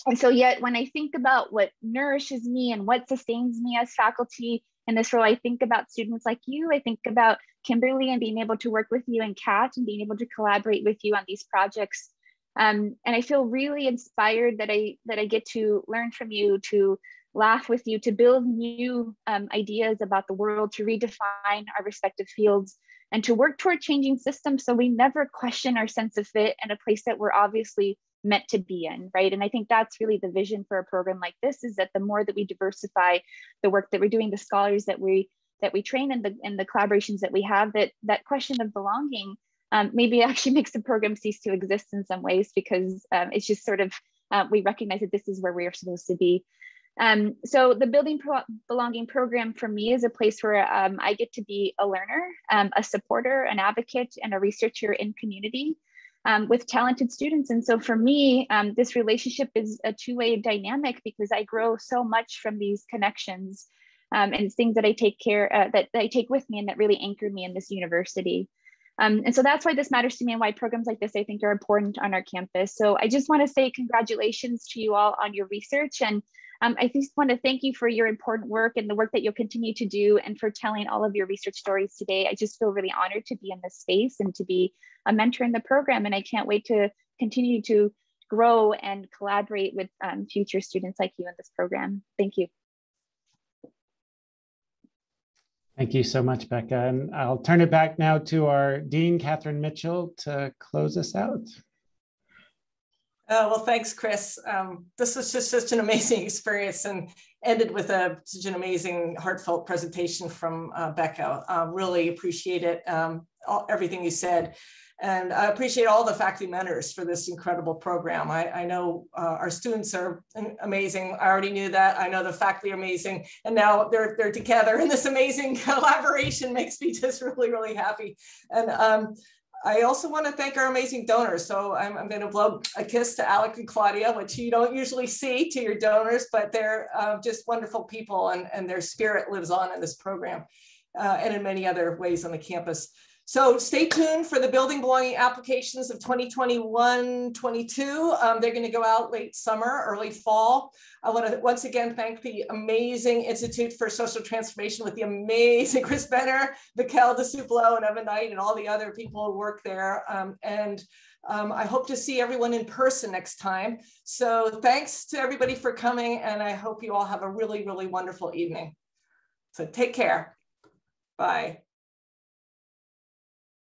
and so yet when I think about what nourishes me and what sustains me as faculty in this role, I think about students like you, I think about Kimberly and being able to work with you and Kat and being able to collaborate with you on these projects um, and I feel really inspired that I that I get to learn from you, to laugh with you, to build new um, ideas about the world, to redefine our respective fields, and to work toward changing systems so we never question our sense of fit in a place that we're obviously meant to be in, right? And I think that's really the vision for a program like this: is that the more that we diversify the work that we're doing, the scholars that we that we train, and the and the collaborations that we have, that that question of belonging um, maybe it actually makes the program cease to exist in some ways because um, it's just sort of, uh, we recognize that this is where we are supposed to be. Um, so the Building Belonging program for me is a place where um, I get to be a learner, um, a supporter, an advocate, and a researcher in community um, with talented students. And so for me, this relationship is a two-way dynamic because I grow so much from these connections and things that I take care, uh, that, that I take with me and that really anchor me in this university. Um, and so that's why this matters to me and why programs like this I think are important on our campus. So I just want to say congratulations to you all on your research. And um, I just want to thank you for your important work and the work that you'll continue to do and for telling all of your research stories today. I just feel really honored to be in this space and to be a mentor in the program. And I can't wait to continue to grow and collaborate with um, future students like you in this program. Thank you. Thank you so much, Becca. And I'll turn it back now to our Dean, Katharyne Mitchell, to close us out. Oh, well, thanks, Chris. Um, this was just such an amazing experience and ended with a, such an amazing, heartfelt presentation from uh, Becca. Uh, really appreciate it, um, all, everything you said. And I appreciate all the faculty mentors for this incredible program. I, I know uh, our students are amazing. I already knew that. I know the faculty are amazing. And now they're, they're together and this amazing collaboration makes me just really, really happy. And um, I also want to thank our amazing donors. So I'm, I'm, going to blow a kiss to Alec and Claudia, which you don't usually see to your donors, but they're uh, just wonderful people and, and their spirit lives on in this program uh, and in many other ways on the campus. So stay tuned for the building belonging applications of 2021-22. Um, they're going to go out late summer, early fall. I want to once again thank the amazing Institute for Social Transformation with the amazing Chris Benner, Mikkel DeSuplo, and Evan Knight, and all the other people who work there. Um, and um, I hope to see everyone in person next time. So thanks to everybody for coming, and I hope you all have a really, really wonderful evening. So take care. Bye.